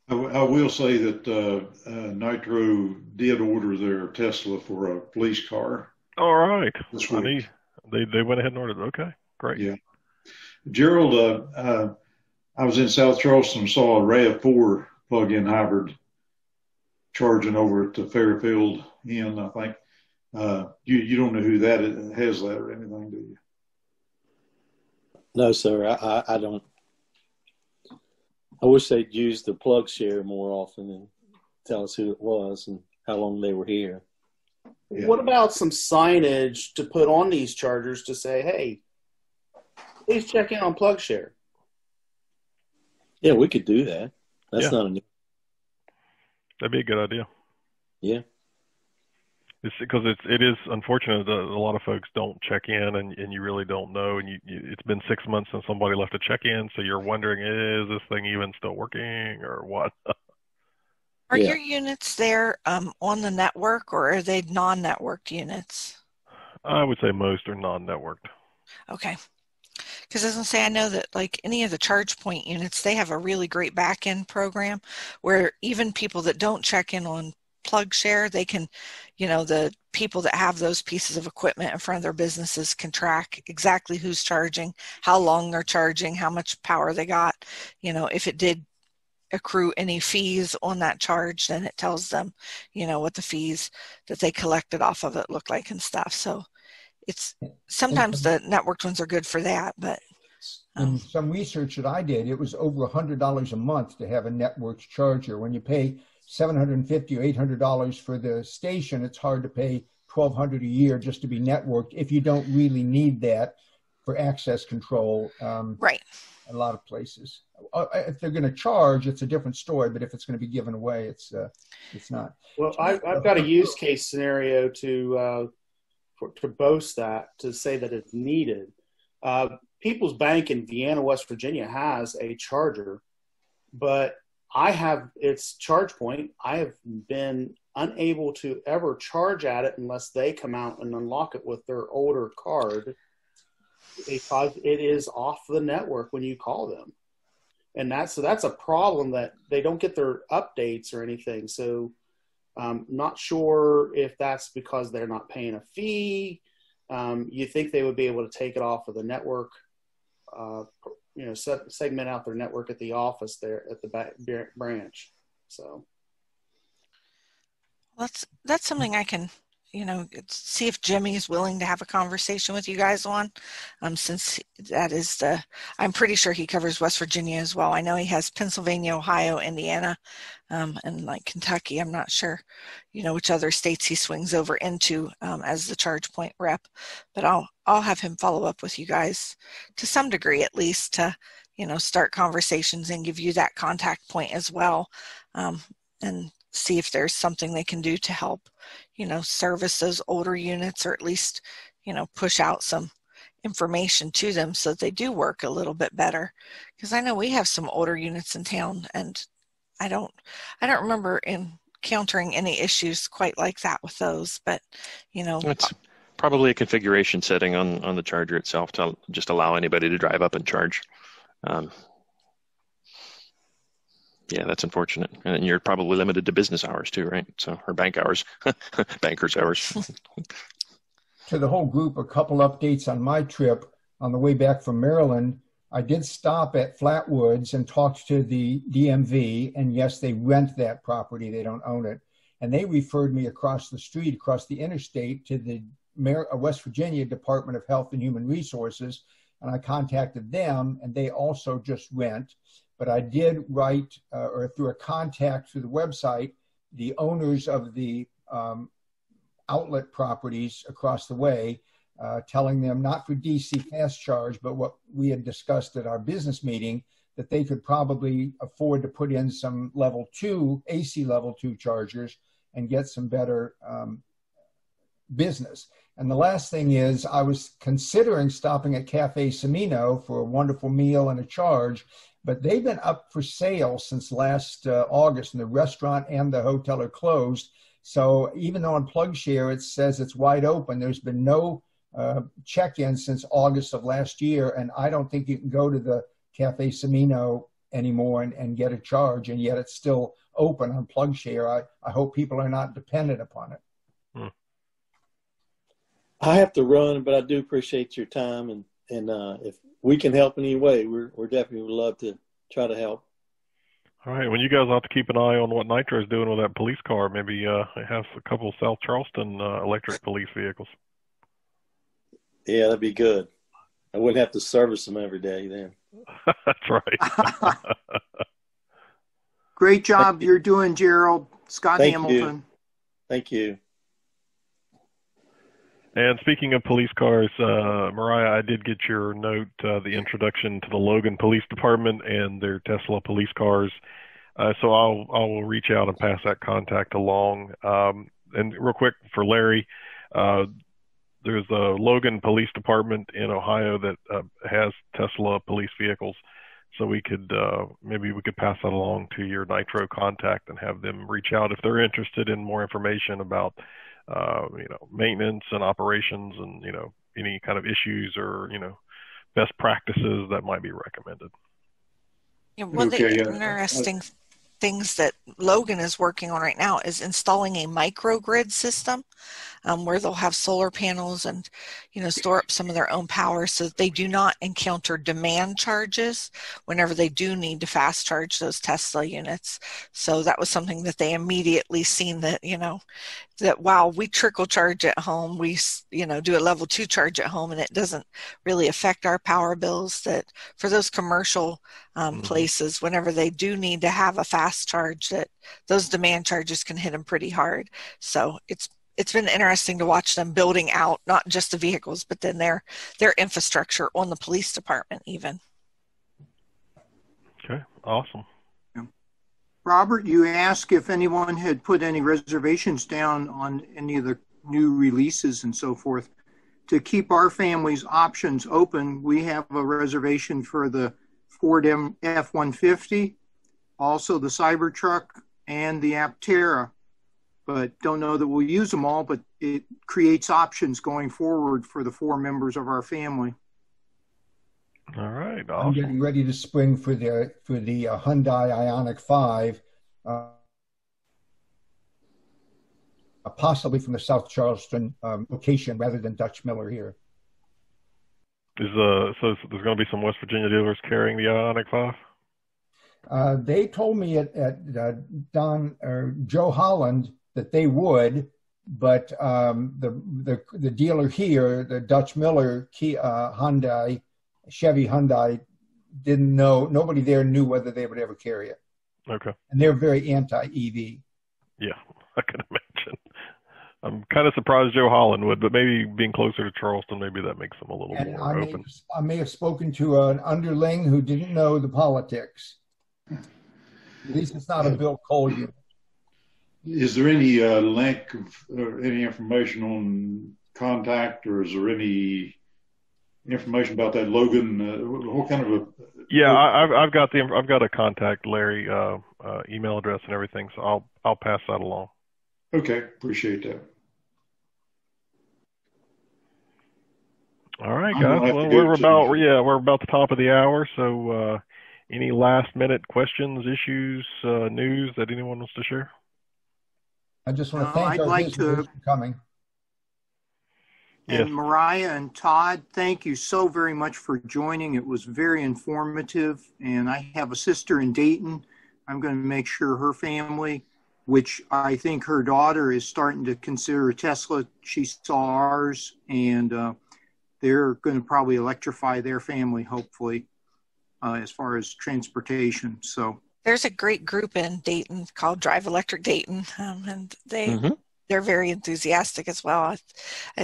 Speaker 7: I, w- I will say that uh, uh, Nitro did order their Tesla for a police car
Speaker 1: All right.
Speaker 7: this week.
Speaker 1: need, they they went ahead and ordered. it. Okay, great.
Speaker 7: Yeah. Gerald, uh, uh, I was in South Charleston and saw a RAV4 plug-in hybrid charging over at the Fairfield Inn, I think. Uh, you, you don't know who that is, has that or anything, do you?
Speaker 6: No, sir, I, I, I don't. I wish they'd use the plug share more often and tell us who it was and how long they were here.
Speaker 7: Yeah.
Speaker 8: What about some signage to put on these chargers to say, "Hey, please check in on PlugShare"?
Speaker 6: Yeah, we could do that. That's
Speaker 1: Yeah.
Speaker 6: not a new.
Speaker 1: That'd be a good idea.
Speaker 6: Yeah.
Speaker 1: It's because it's it is unfortunate that a lot of folks don't check in and, and you really don't know and you, you it's been six months since somebody left a check in so you're wondering is this thing even still working or what
Speaker 2: Are
Speaker 6: Yeah.
Speaker 2: your units there um, on the network or are they non-networked units?
Speaker 1: I would say most are non-networked
Speaker 2: Okay. Because as I say, I know that like any of the charge point units, they have a really great back end program where even people that don't check in on PlugShare, they can, you know, the people that have those pieces of equipment in front of their businesses can track exactly who's charging, how long they're charging, how much power they got. You know, if it did accrue any fees on that charge, then it tells them, you know, what the fees that they collected off of it look like and stuff. So it's sometimes the networked ones are good for that, but um,
Speaker 5: In some research that I did, it was over $100 a month to have a networked charger. When you pay 750 or $800 for the station, it's hard to pay $1,200 a year just to be networked if you don't really need that for access control um,
Speaker 2: right.
Speaker 5: a lot of places. Uh, If they're going to charge, it's a different story, but if it's going to be given away, it's, uh, it's not.
Speaker 8: Well, I, I've got a use case scenario to uh, for, to boast that to say that it's needed. Uh, People's Bank in Vienna, West Virginia, has a charger, but I have its charge point. I have been unable to ever charge at it unless they come out and unlock it with their older card because it is off the network when you call them and that's so that's a problem that they don't get their updates or anything. So, um, not sure if that's because they're not paying a fee. Um, you think they would be able to take it off of the network, uh, you know, set, segment out their network at the office there at the back, branch. So,
Speaker 2: That's that's something I can you know, see if Jimmy is willing to have a conversation with you guys on, um, since that is the, I'm pretty sure he covers West Virginia as well. I know he has Pennsylvania, Ohio, Indiana, um, and like Kentucky. I'm not sure, you know, which other states he swings over into um, as the charge point rep, but I'll, I'll have him follow up with you guys to some degree at least to, you know, start conversations and give you that contact point as well. Um, and see if there's something they can do to help, you know, service those older units or at least, you know, push out some information to them so that they do work a little bit better. Because I know we have some older units in town and I don't I don't remember encountering any issues quite like that with those, but you know
Speaker 3: it's probably a configuration setting on on the charger itself to just allow anybody to drive up and charge. Um, yeah, that's unfortunate. And you're probably limited to business hours too, right? So, or bank hours, bankers hours.
Speaker 5: to the whole group, a couple updates on my trip on the way back from Maryland. I did stop at Flatwoods and talked to the DMV, and yes, they rent that property; they don't own it. And they referred me across the street, across the interstate, to the uh, West Virginia Department of Health and Human Resources, and I contacted them, and they also just rent but I did write, uh, or through a contact through the website, the owners of the um, outlet properties across the way, uh, telling them not for DC fast charge, but what we had discussed at our business meeting, that they could probably afford to put in some level two, AC level two chargers and get some better um, business. And the last thing is, I was considering stopping at Cafe Cimino for a wonderful meal and a charge, but they've been up for sale since last uh, August, and the restaurant and the hotel are closed. So even though on PlugShare it says it's wide open, there's been no uh, check-in since August of last year, and I don't think you can go to the Cafe Cimino anymore and, and get a charge, and yet it's still open on PlugShare. I, I hope people are not dependent upon it.
Speaker 6: I have to run, but I do appreciate your time and and uh, if we can help in any way, we're we're definitely would love to try to help.
Speaker 1: All right. Well, you guys have to keep an eye on what Nitro is doing with that police car. Maybe uh, have a couple of South Charleston uh, electric police vehicles.
Speaker 6: Yeah, that'd be good. I wouldn't have to service them every day then.
Speaker 1: That's right.
Speaker 9: Great job you. you're doing, Gerald. Scott
Speaker 6: Thank
Speaker 9: Hamilton.
Speaker 6: You. Thank you.
Speaker 1: And speaking of police cars, uh, Mariah, I did get your note, uh, the introduction to the Logan Police Department and their Tesla police cars. Uh, so I'll I will reach out and pass that contact along. Um, and real quick for Larry, uh, there's a Logan Police Department in Ohio that uh, has Tesla police vehicles. So we could uh, maybe we could pass that along to your Nitro contact and have them reach out if they're interested in more information about uh, you know, maintenance and operations and, you know, any kind of issues or, you know, best practices that might be recommended.
Speaker 2: Yeah, one okay, of the yeah. interesting things that Logan is working on right now is installing a microgrid system um, where they'll have solar panels and you know store up some of their own power so that they do not encounter demand charges whenever they do need to fast charge those Tesla units. So that was something that they immediately seen that you know that while we trickle charge at home, we you know do a level two charge at home, and it doesn't really affect our power bills. That for those commercial um, mm-hmm. places, whenever they do need to have a fast charge, that those demand charges can hit them pretty hard. So it's it's been interesting to watch them building out not just the vehicles, but then their their infrastructure on the police department even.
Speaker 1: Okay, awesome.
Speaker 9: Robert, you asked if anyone had put any reservations down on any of the new releases and so forth. To keep our family's options open, we have a reservation for the Ford F-150, also the Cybertruck, and the Aptera. But don't know that we'll use them all, but it creates options going forward for the four members of our family.
Speaker 1: All right.
Speaker 5: Awesome. I'm getting ready to spring for the for the uh, Hyundai Ioniq Five, uh, possibly from the South Charleston um, location rather than Dutch Miller here.
Speaker 1: Is uh so there's going to be some West Virginia dealers carrying the Ioniq Five?
Speaker 5: Uh, they told me at, at uh, Don or Joe Holland that they would, but um, the, the the dealer here, the Dutch Miller Kia, uh, Hyundai, Chevy Hyundai, didn't know. Nobody there knew whether they would ever carry it.
Speaker 1: Okay.
Speaker 5: And they're very anti-EV.
Speaker 1: Yeah, I can imagine. I'm kind of surprised Joe Holland would, but maybe being closer to Charleston, maybe that makes them a little
Speaker 5: And
Speaker 1: more
Speaker 5: I may,
Speaker 1: open.
Speaker 5: I may have spoken to an underling who didn't know the politics. At least it's not a Bill Cole unit.
Speaker 7: Is there any uh, link or any information on contact, or is there any information about that Logan? Uh, what kind of a?
Speaker 1: Yeah, I, I've I've got the I've got a contact Larry uh, uh, email address and everything, so I'll I'll pass that along.
Speaker 7: Okay, appreciate that.
Speaker 1: All right,
Speaker 7: I'm gonna
Speaker 1: guys. Well, we're
Speaker 7: to-
Speaker 1: about yeah we're about the top of the hour. So, uh, any last minute questions, issues, uh, news that anyone wants to share?
Speaker 5: I just want to
Speaker 9: No,
Speaker 5: thank
Speaker 9: I'd
Speaker 5: our
Speaker 9: like to-
Speaker 5: for coming.
Speaker 9: And
Speaker 1: Yes.
Speaker 9: Mariah and Todd, thank you so very much for joining. It was very informative. And I have a sister in Dayton. I'm going to make sure her family, which I think her daughter is starting to consider a Tesla. She saw ours, and uh, they're going to probably electrify their family, hopefully, uh, as far as transportation. So
Speaker 2: There's a great group in Dayton called Drive Electric Dayton, um, and they
Speaker 3: Mhm.
Speaker 2: They're very enthusiastic as well.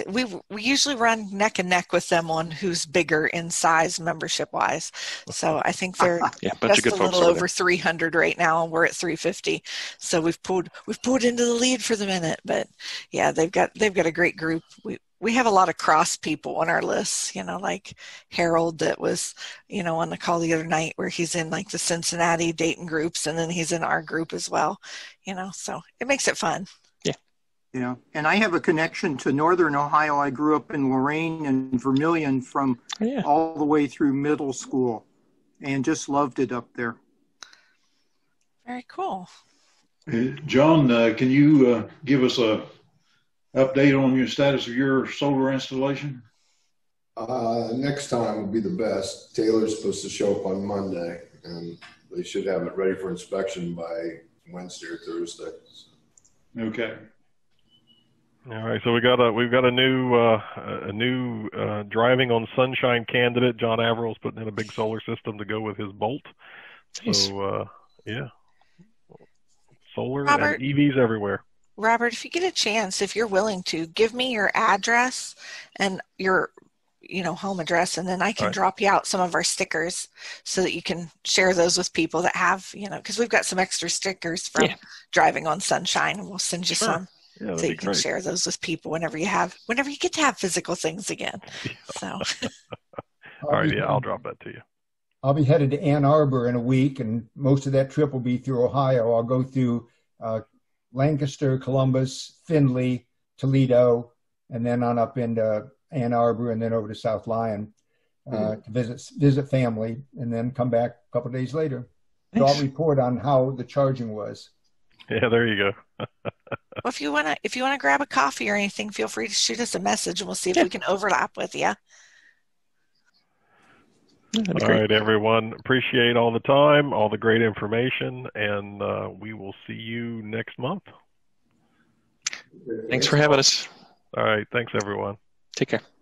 Speaker 2: We we usually run neck and neck with them on who's bigger in size membership wise. So I think they're
Speaker 3: Yeah,
Speaker 2: just a little
Speaker 3: over
Speaker 2: over 300 right now, and we're at 350. So we've pulled we've pulled into the lead for the minute, but yeah, they've got they've got a great group. We we have a lot of cross people on our lists, you know, like Harold that was, you know, on the call the other night where he's in like the Cincinnati Dayton groups, and then he's in our group as well, you know. So it makes it fun.
Speaker 9: Yeah, and I have a connection to Northern Ohio. I grew up in Lorain and Vermilion from.
Speaker 3: Yeah.
Speaker 9: all the way through middle school and just loved it up there.
Speaker 2: Very cool.
Speaker 7: John, uh, can you uh, give us a update on your status of your solar installation?
Speaker 10: Uh, next time would be the best. Taylor's supposed to show up on Monday, and they should have it ready for inspection by Wednesday or Thursday.
Speaker 7: Okay.
Speaker 1: All right, so we got a we've got a new uh, a new uh, driving on sunshine candidate. John Averill's putting in a big solar system to go with his Bolt.
Speaker 3: Nice.
Speaker 1: So uh, yeah, solar
Speaker 2: Robert?
Speaker 1: and EVs everywhere.
Speaker 2: Robert, if you get a chance, if you're willing to, give me your address and your you know home address and then I can
Speaker 1: Right.
Speaker 2: drop you out some of our stickers so that you can share those with people that have, you know, because we've got some extra stickers from
Speaker 3: Yeah.
Speaker 2: driving on sunshine and we'll send you
Speaker 1: Sure.
Speaker 2: some
Speaker 1: Yeah,
Speaker 2: so you can
Speaker 1: great.
Speaker 2: share those with people whenever you have whenever you get to have physical things again. So
Speaker 1: All right, yeah, I'll drop that to you.
Speaker 5: I'll be headed to Ann Arbor in a week, and most of that trip will be through Ohio. I'll go through uh, Lancaster, Columbus, Findlay, Toledo, and then on up into Ann Arbor, and then over to South Lyon uh, to visit visit family, and then come back a couple days later. So I'll report on how the charging was.
Speaker 1: Yeah, there you go.
Speaker 2: well, if you wanna if you wanna grab a coffee or anything, feel free to shoot us a message and we'll see if
Speaker 3: Yeah.
Speaker 2: we can overlap with you.
Speaker 3: Yeah,
Speaker 1: All
Speaker 3: great.
Speaker 1: right, everyone. Appreciate all the time, all the great information, and uh, we will see you next month.
Speaker 3: Thanks for having us.
Speaker 1: All right, thanks, everyone.
Speaker 3: Take care.
Speaker 1: Thanks.